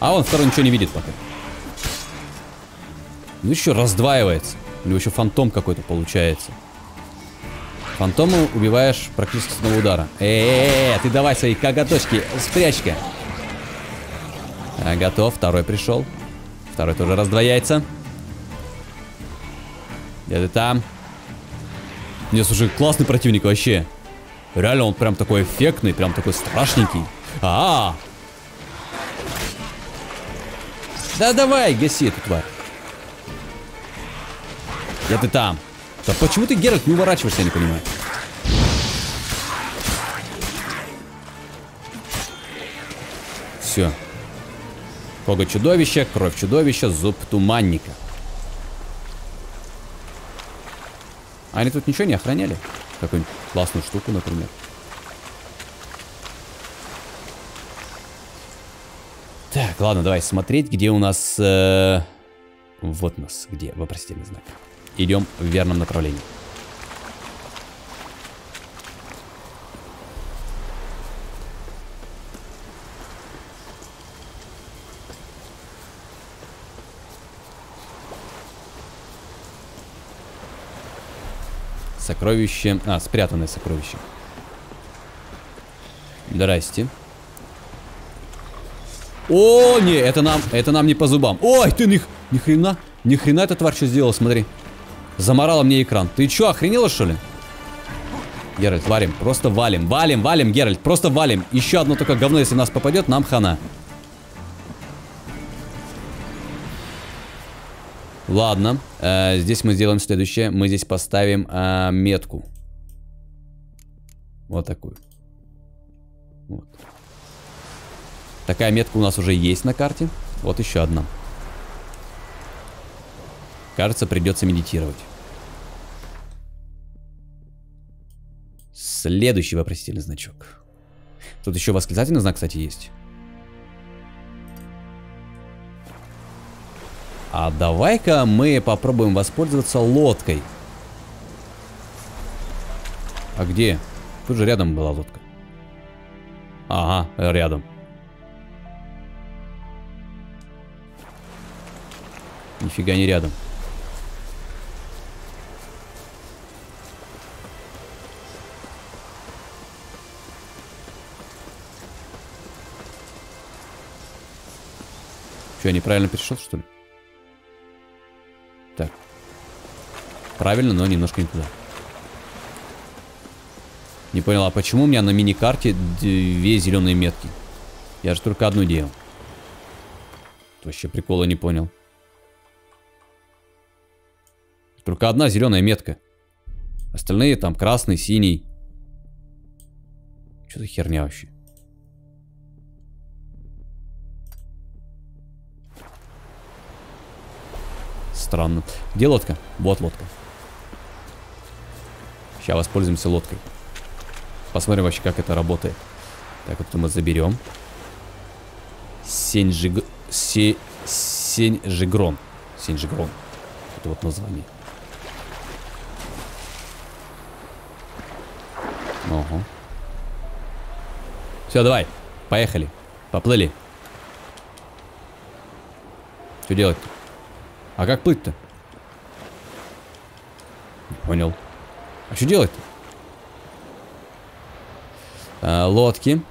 А он второй ничего не видит пока. Ну еще раздваивается. У него еще фантом какой-то получается. Фантома убиваешь практически с одного удара. Э, ты давай свои коготочки, спрячь-ка. А, готов, второй пришел. Второй тоже раздвояется. Где ты там? Не, слушай, классный противник вообще. Реально он прям такой эффектный, прям такой страшненький. А, -а, -а. Да давай, гаси эту тварь. Где ты там? Да почему ты, Геральт, не уворачиваешься, я не понимаю. Все. Кого чудовища, кровь чудовища, зуб туманника. А они тут ничего не охраняли? Какую-нибудь классную штуку, например. Так, ладно, давай смотреть, где у нас... э, Вот нас, где? Вопросительный знак. Идем в верном направлении. Сокровище... А, спрятанное сокровище. Здрасте. О, не, это нам, это нам не по зубам. Ой, ты ни, ни хрена, ни хрена эта тварь что сделала, смотри. Заморала мне экран. Ты чё, охренела что ли? Геральт, валим, просто валим, валим, валим, Геральт, просто валим. Еще одно только говно, если нас попадет, нам хана. Ладно, э, здесь мы сделаем следующее. Мы здесь поставим э, метку. Вот такую. Вот. Такая метка у нас уже есть на карте. Вот еще одна. Кажется, придется медитировать. Следующий вопросительный значок. Тут еще восклицательный знак, кстати, есть. А давай-ка мы попробуем воспользоваться лодкой. А где? Тут же рядом была лодка. Ага, рядом. Нифига не рядом. Что, я неправильно перешел, что ли? Так. Правильно, но немножко не туда. Не понял, а почему у меня на мини-карте две зеленые метки? Я же только одну делал. Вообще прикола не понял. Только одна зеленая метка. Остальные там красный, синий. Что за херня вообще? Странно. Где лодка? Вот лодка. Сейчас воспользуемся лодкой. Посмотрим вообще, как это работает. Так, вот мы заберем. Сеньжиг... Се... Сеньжигрон. Сеньжигрон. Это вот название. Ого. Все, давай. Поехали. Поплыли. Что делать-то? А как плыть-то? Понял. А что делать-то? А, лодки.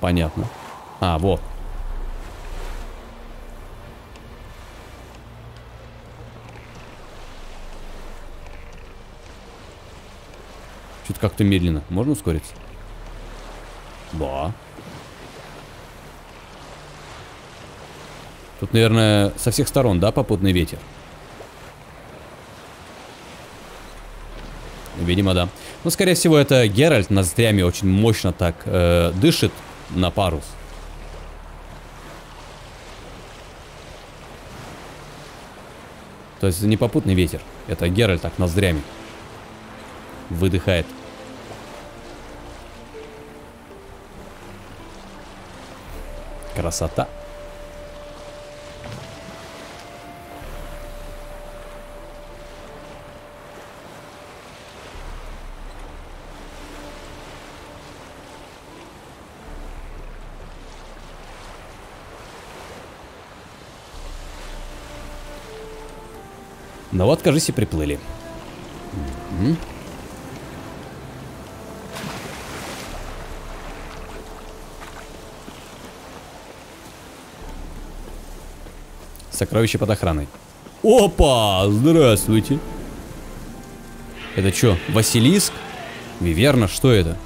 Понятно. А, вот. Что-то как-то медленно. Можно ускориться? Да. Тут, наверное, со всех сторон, да, попутный ветер? Видимо, да. Ну, скорее всего, это Геральт ноздрями очень мощно так э, дышит на парус. То есть это не попутный ветер. Это Геральт так ноздрями выдыхает. Красота. Ну вот, кажись, и приплыли. Сокровище под охраной. Опа! Здравствуйте. Это что, Василиск? Виверна? Что это?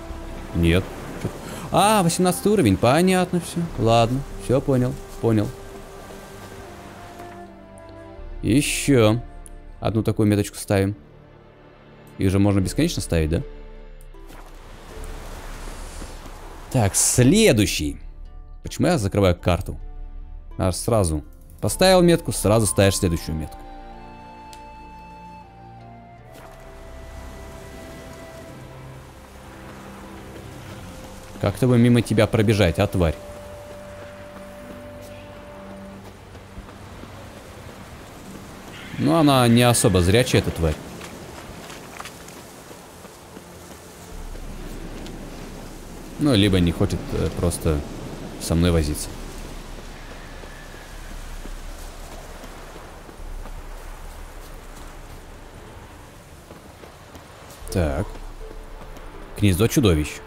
Нет. А, 18 уровень. Понятно все. Ладно. Все понял. Понял. Еще. Одну такую меточку ставим. Их же можно бесконечно ставить, да? Так, следующий. Почему я закрываю карту? Аж сразу. Поставил метку, сразу ставишь следующую метку. Как-то бы мимо тебя пробежать, а, тварь? Ну, она не особо зрячая, эта тварь. Ну, либо не хочет э, просто со мной возиться. Так. Гнездо чудовищ.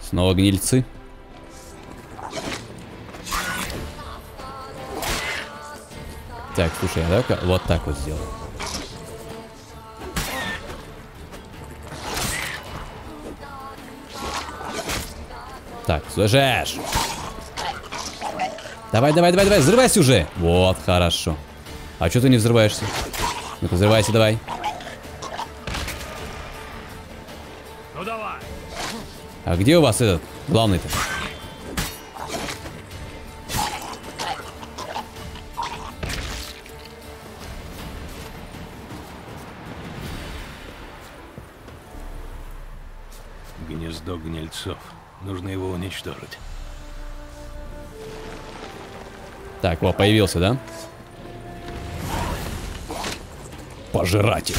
Снова гнильцы. Так, слушай, а давай-ка вот так вот сделаем. Так, слышишь? Давай, давай, давай, давай, взрывайся уже. Вот, хорошо. А что ты не взрываешься? Ну-ка, взрывайся, давай.
Ну давай.
А где у вас этот главный-то?
Гнездо гнильцов. Нужно его уничтожить.
Так, вот, появился, да? Пожиратель.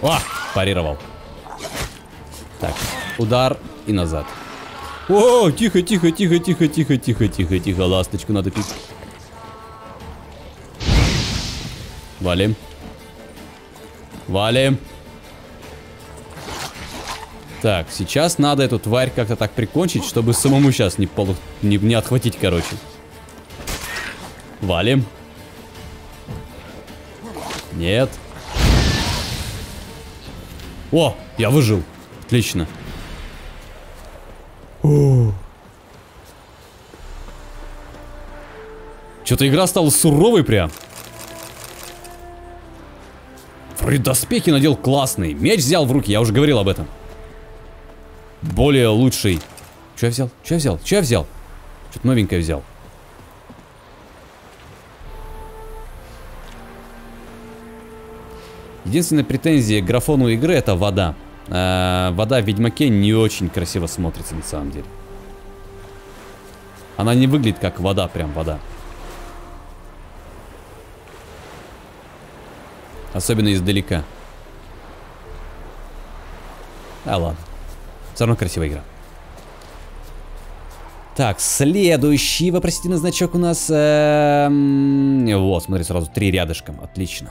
О, парировал. Так, удар и назад. О, тихо, тихо, тихо, тихо, тихо, тихо, тихо, тихо, ласточку надо пить. Валим. Валим. Так, сейчас надо эту тварь как-то так прикончить, чтобы самому сейчас не, полу... не, не отхватить, короче. Валим. Нет. О, я выжил. Отлично. Что-то игра стала суровой прям. Вроде доспехи надел классный. Меч взял в руки, я уже говорил об этом. Более лучший. Что я взял? Что я взял? Что я взял? Что-то новенькое взял. Единственная претензия к графону игры это вода. Э, вода в Ведьмаке не очень красиво смотрится на самом деле. Она не выглядит как вода, прям вода. Особенно издалека. А ладно. Все равно красивая игра. Так, следующий вопросительный значок у нас... эм, Вот, смотри, сразу три рядышком. Отлично.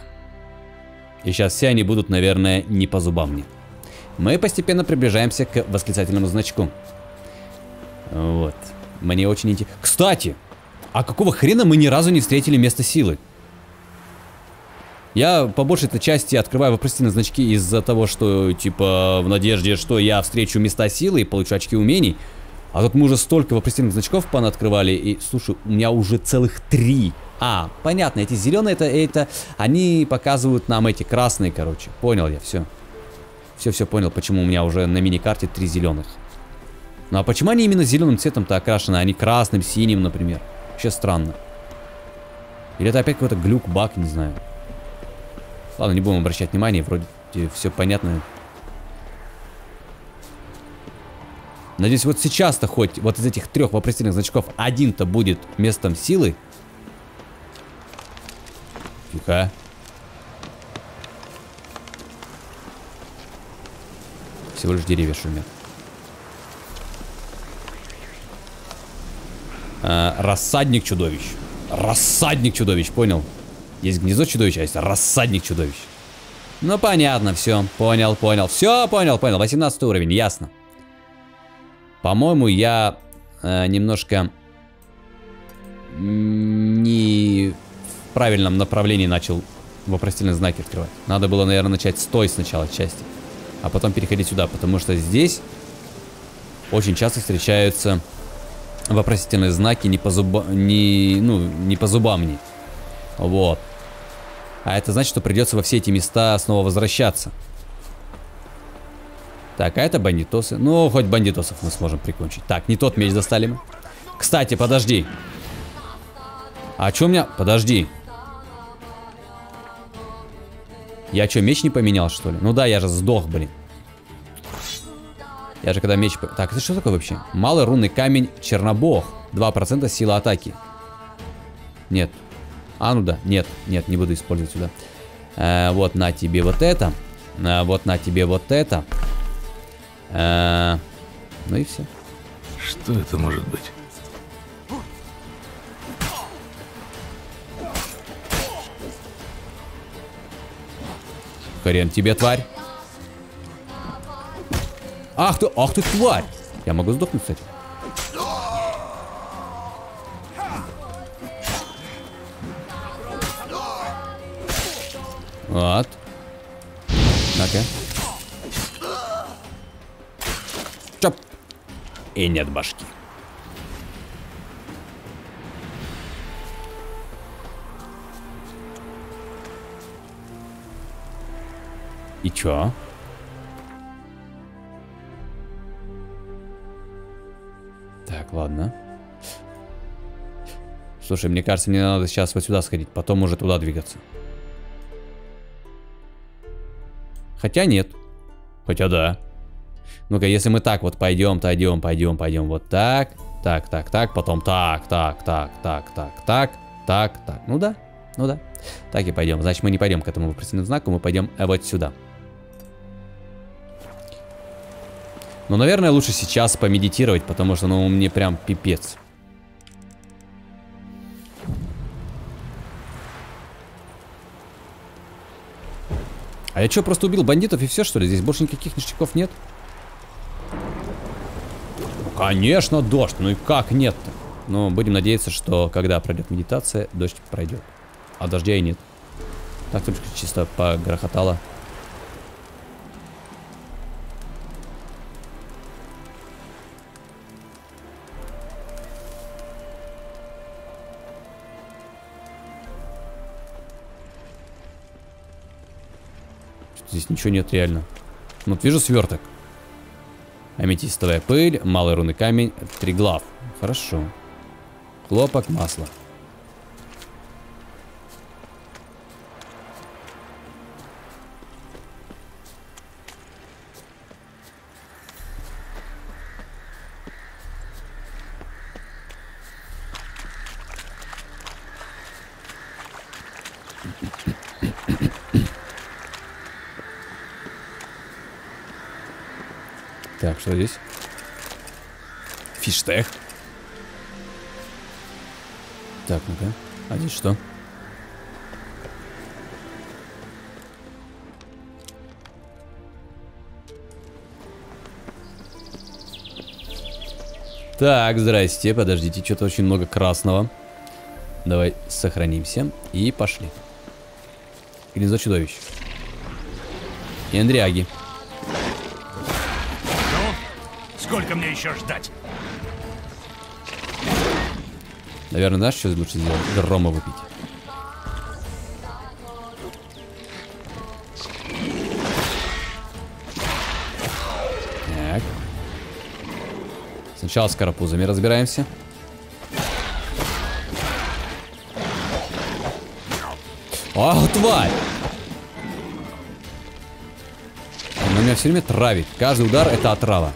И сейчас все они будут, наверное, не по зубам мне. Мы постепенно приближаемся к восклицательному значку. Вот. Мне очень интересно. Кстати, а какого хрена мы ни разу не встретили место силы? Я по большей части открываю вопросительные значки из-за того, что, типа, в надежде, что я встречу места силы и получу очки умений. А тут мы уже столько вопросительных значков открывали, и, слушай, у меня уже целых три. А, понятно, эти зеленые, это, это, они показывают нам эти красные, короче. Понял я, все. Все-все понял, почему у меня уже на мини-карте три зеленых. Ну а почему они именно зеленым цветом-то окрашены, а не красным, синим, например? Вообще странно. Или это опять какой-то глюк, баг, не знаю. Ладно, не будем обращать внимания, вроде все понятно. Надеюсь, вот сейчас-то хоть вот из этих трех вопросительных значков один-то будет местом силы. Тихо. Всего лишь деревья шумят. А, рассадник чудовищ. Рассадник чудовищ, понял? Есть гнездо чудовища, а есть рассадник чудовищ. Ну понятно, все, понял, понял. Все, понял, понял. 18 уровень, ясно. По-моему, я э, немножко не в правильном направлении начал вопросительные знаки открывать. Надо было, наверное, начать с той сначала части, а потом переходить сюда, потому что здесь очень часто встречаются вопросительные знаки не по зубам, не, ну, не по зубам мне. Вот. А это значит, что придется во все эти места снова возвращаться. Так, а это бандитосы. Ну, хоть бандитосов мы сможем прикончить. Так, не тот меч достали мы. Кстати, подожди. А чё у меня... Подожди. Я что, меч не поменял, что ли? Ну да, я же сдох, блин. Я же когда меч... Так, это что такое вообще? Малый рунный камень Чернобог. 2% сила атаки. Нет. А, ну да. Нет, нет, не буду использовать сюда. Э, вот на тебе вот это. Э, вот на тебе вот это. Э, ну и все.
Что это может быть?
Хрен тебе, тварь. Ах ты, ах ты, тварь. Я могу сдохнуть, кстати. Вот. Ну-ка. Чоп. И нет башки. Чё? Так, ладно. Слушай, мне кажется, мне надо сейчас вот сюда сходить, потом уже туда двигаться. Хотя нет. Хотя да. Ну-ка, если мы так вот пойдем, пойдем, пойдем, пойдем вот так, так, так, так, потом так, так, так, так, так, так, так, так. Ну да, ну да. Так и пойдем. Значит, мы не пойдем к этому вопросительному знаку, мы пойдем вот сюда. Ну, наверное, лучше сейчас помедитировать, потому что, ну, мне прям пипец. А я что, просто убил бандитов и все, что ли? Здесь больше никаких ништяков нет? Конечно, дождь. Ну и как нет-то? Но будем надеяться, что когда пройдет медитация, дождь пройдет. А дождя и нет. Так только чисто погрохотало. Здесь ничего нет реально. Вот вижу сверток. Аметистовая пыль, малый рунный камень, три глав. Хорошо. Хлопок, масло. Так, что здесь? Фиштех. Так, ну-ка. А здесь что? Так, здрасте, подождите, что-то очень много красного. Давай сохранимся и пошли. Гнездо чудовищ. И Андриаги.
Сколько мне еще ждать?
Наверное, знаешь, что лучше сделать? Грома выпить. Сначала с карапузами разбираемся. Ах, тварь! Он меня все время травит. Каждый удар это отрава.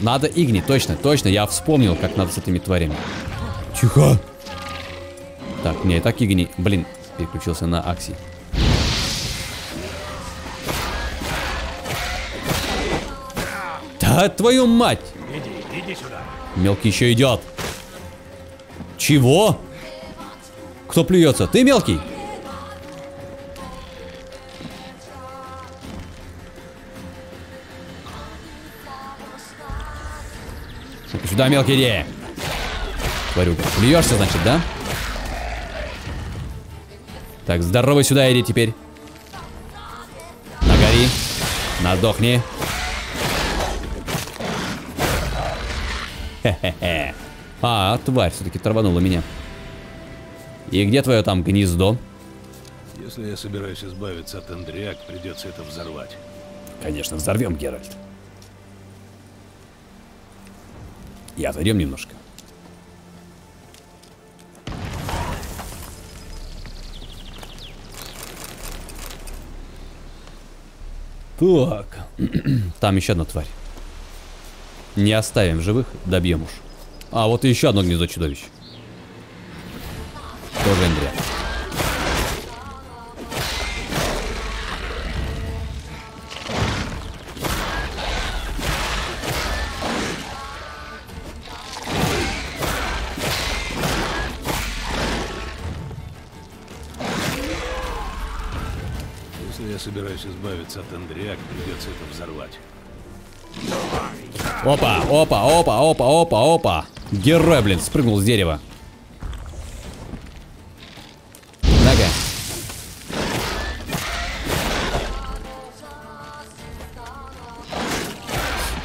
Надо игни, точно, точно, я вспомнил, как надо с этими тварями. Тихо. Так, не, так игни. Блин, переключился на Акси. Да твою мать!
Иди, иди сюда.
Мелкий еще идет. Чего? Кто плюется? Ты мелкий? Сюда, мелкий, иди. Тварюга. Плюешься, значит, да? Так, здоровый сюда иди теперь. Нагори. Надохни. Хе-хе-хе. А, тварь все-таки траванула меня. И где твое там гнездо?
Если я собираюсь избавиться от Андриак, придется это взорвать.
Конечно, взорвем, Геральт. И отойдем немножко. Так. Там еще одна тварь. Не оставим живых, добьем уж. А, вот и еще одно гнездо чудовищ. Тоже Эндрия.
Собираюсь избавиться от Андриак, придется это взорвать.
Опа, опа, опа, опа, опа, опа. Герой, блин, спрыгнул с дерева. Нога.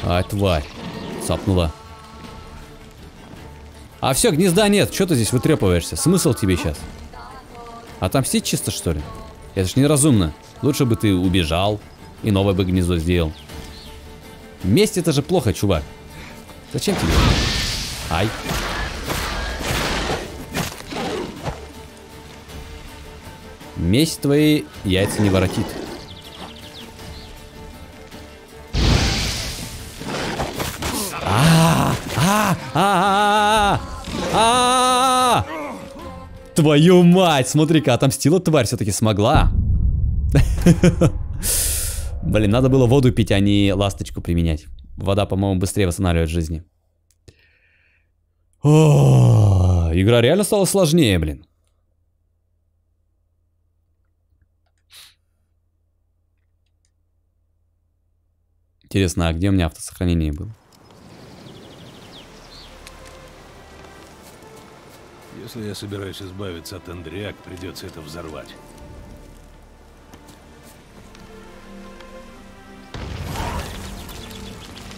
Ай, тварь. Цапнула. А все, гнезда нет. Что ты здесь вытрепываешься? Смысл тебе сейчас? Отомстить чисто, что ли? Это ж неразумно. Лучше бы ты убежал и новое бы гнездо сделал. Месть это же плохо, чувак. Зачем тебе? Ай. Месть твои яйца не воротит. А, а, а, Твою мать, смотри-ка, отомстила тварь все-таки смогла. Блин, надо было воду пить, а не ласточку применять. Вода, по-моему, быстрее восстанавливает жизни. О, игра реально стала сложнее, блин. Интересно, а где у меня автосохранение было?
Если я собираюсь избавиться от Андриак, придется это взорвать.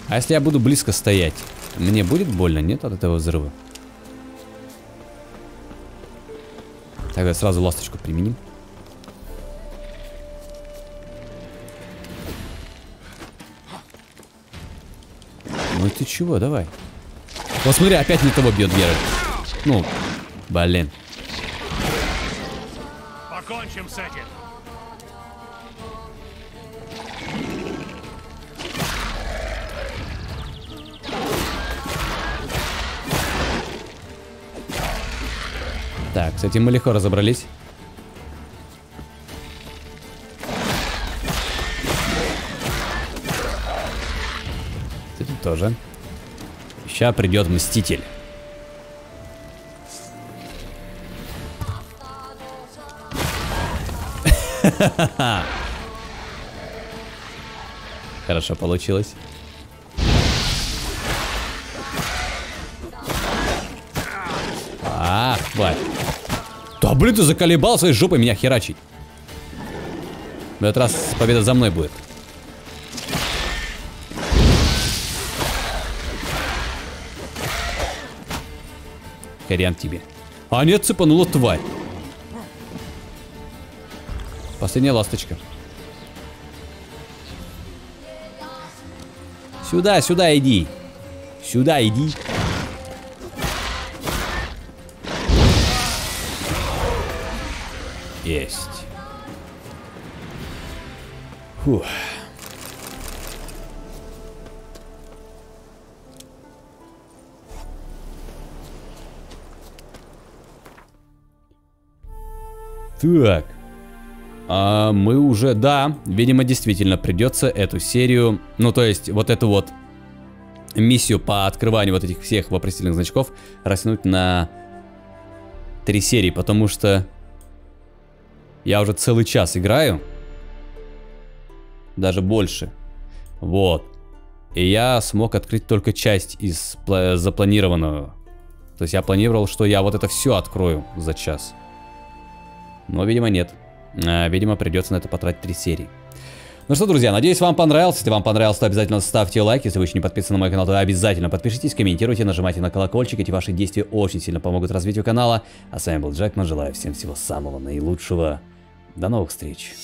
А если я буду близко стоять, мне будет больно, нет, от этого взрыва? Тогда сразу ласточку применим. Ну ты чего, давай. Вот смотри, опять не того бьет Геральт. Ну, блин.
Покончим с этим.
Так, с этим мы легко разобрались. С тоже. Сейчас придет Мститель. Хорошо получилось. Блин, ты заколебал своей жопой меня херачить. В этот раз победа за мной будет. Хрен тебе. А нет, цепанула тварь. Последняя ласточка. Сюда, сюда иди. Сюда иди. Есть. Фух. Так. А мы уже, да, видимо, действительно придется эту серию, ну то есть вот эту вот миссию по открыванию вот этих всех вопросительных значков растянуть на три серии, потому что я уже целый час играю. Даже больше. Вот. И я смог открыть только часть из запланированного. То есть я планировал, что я вот это все открою за час. Но, видимо, нет. А, видимо, придется на это потратить три серии. Ну что, друзья, надеюсь, вам понравилось. Если вам понравилось, то обязательно ставьте лайк. Если вы еще не подписаны на мой канал, то обязательно подпишитесь, комментируйте, нажимайте на колокольчик. Эти ваши действия очень сильно помогут развитию канала. А с вами был Джекман. Желаю всем всего самого наилучшего. До новых встреч!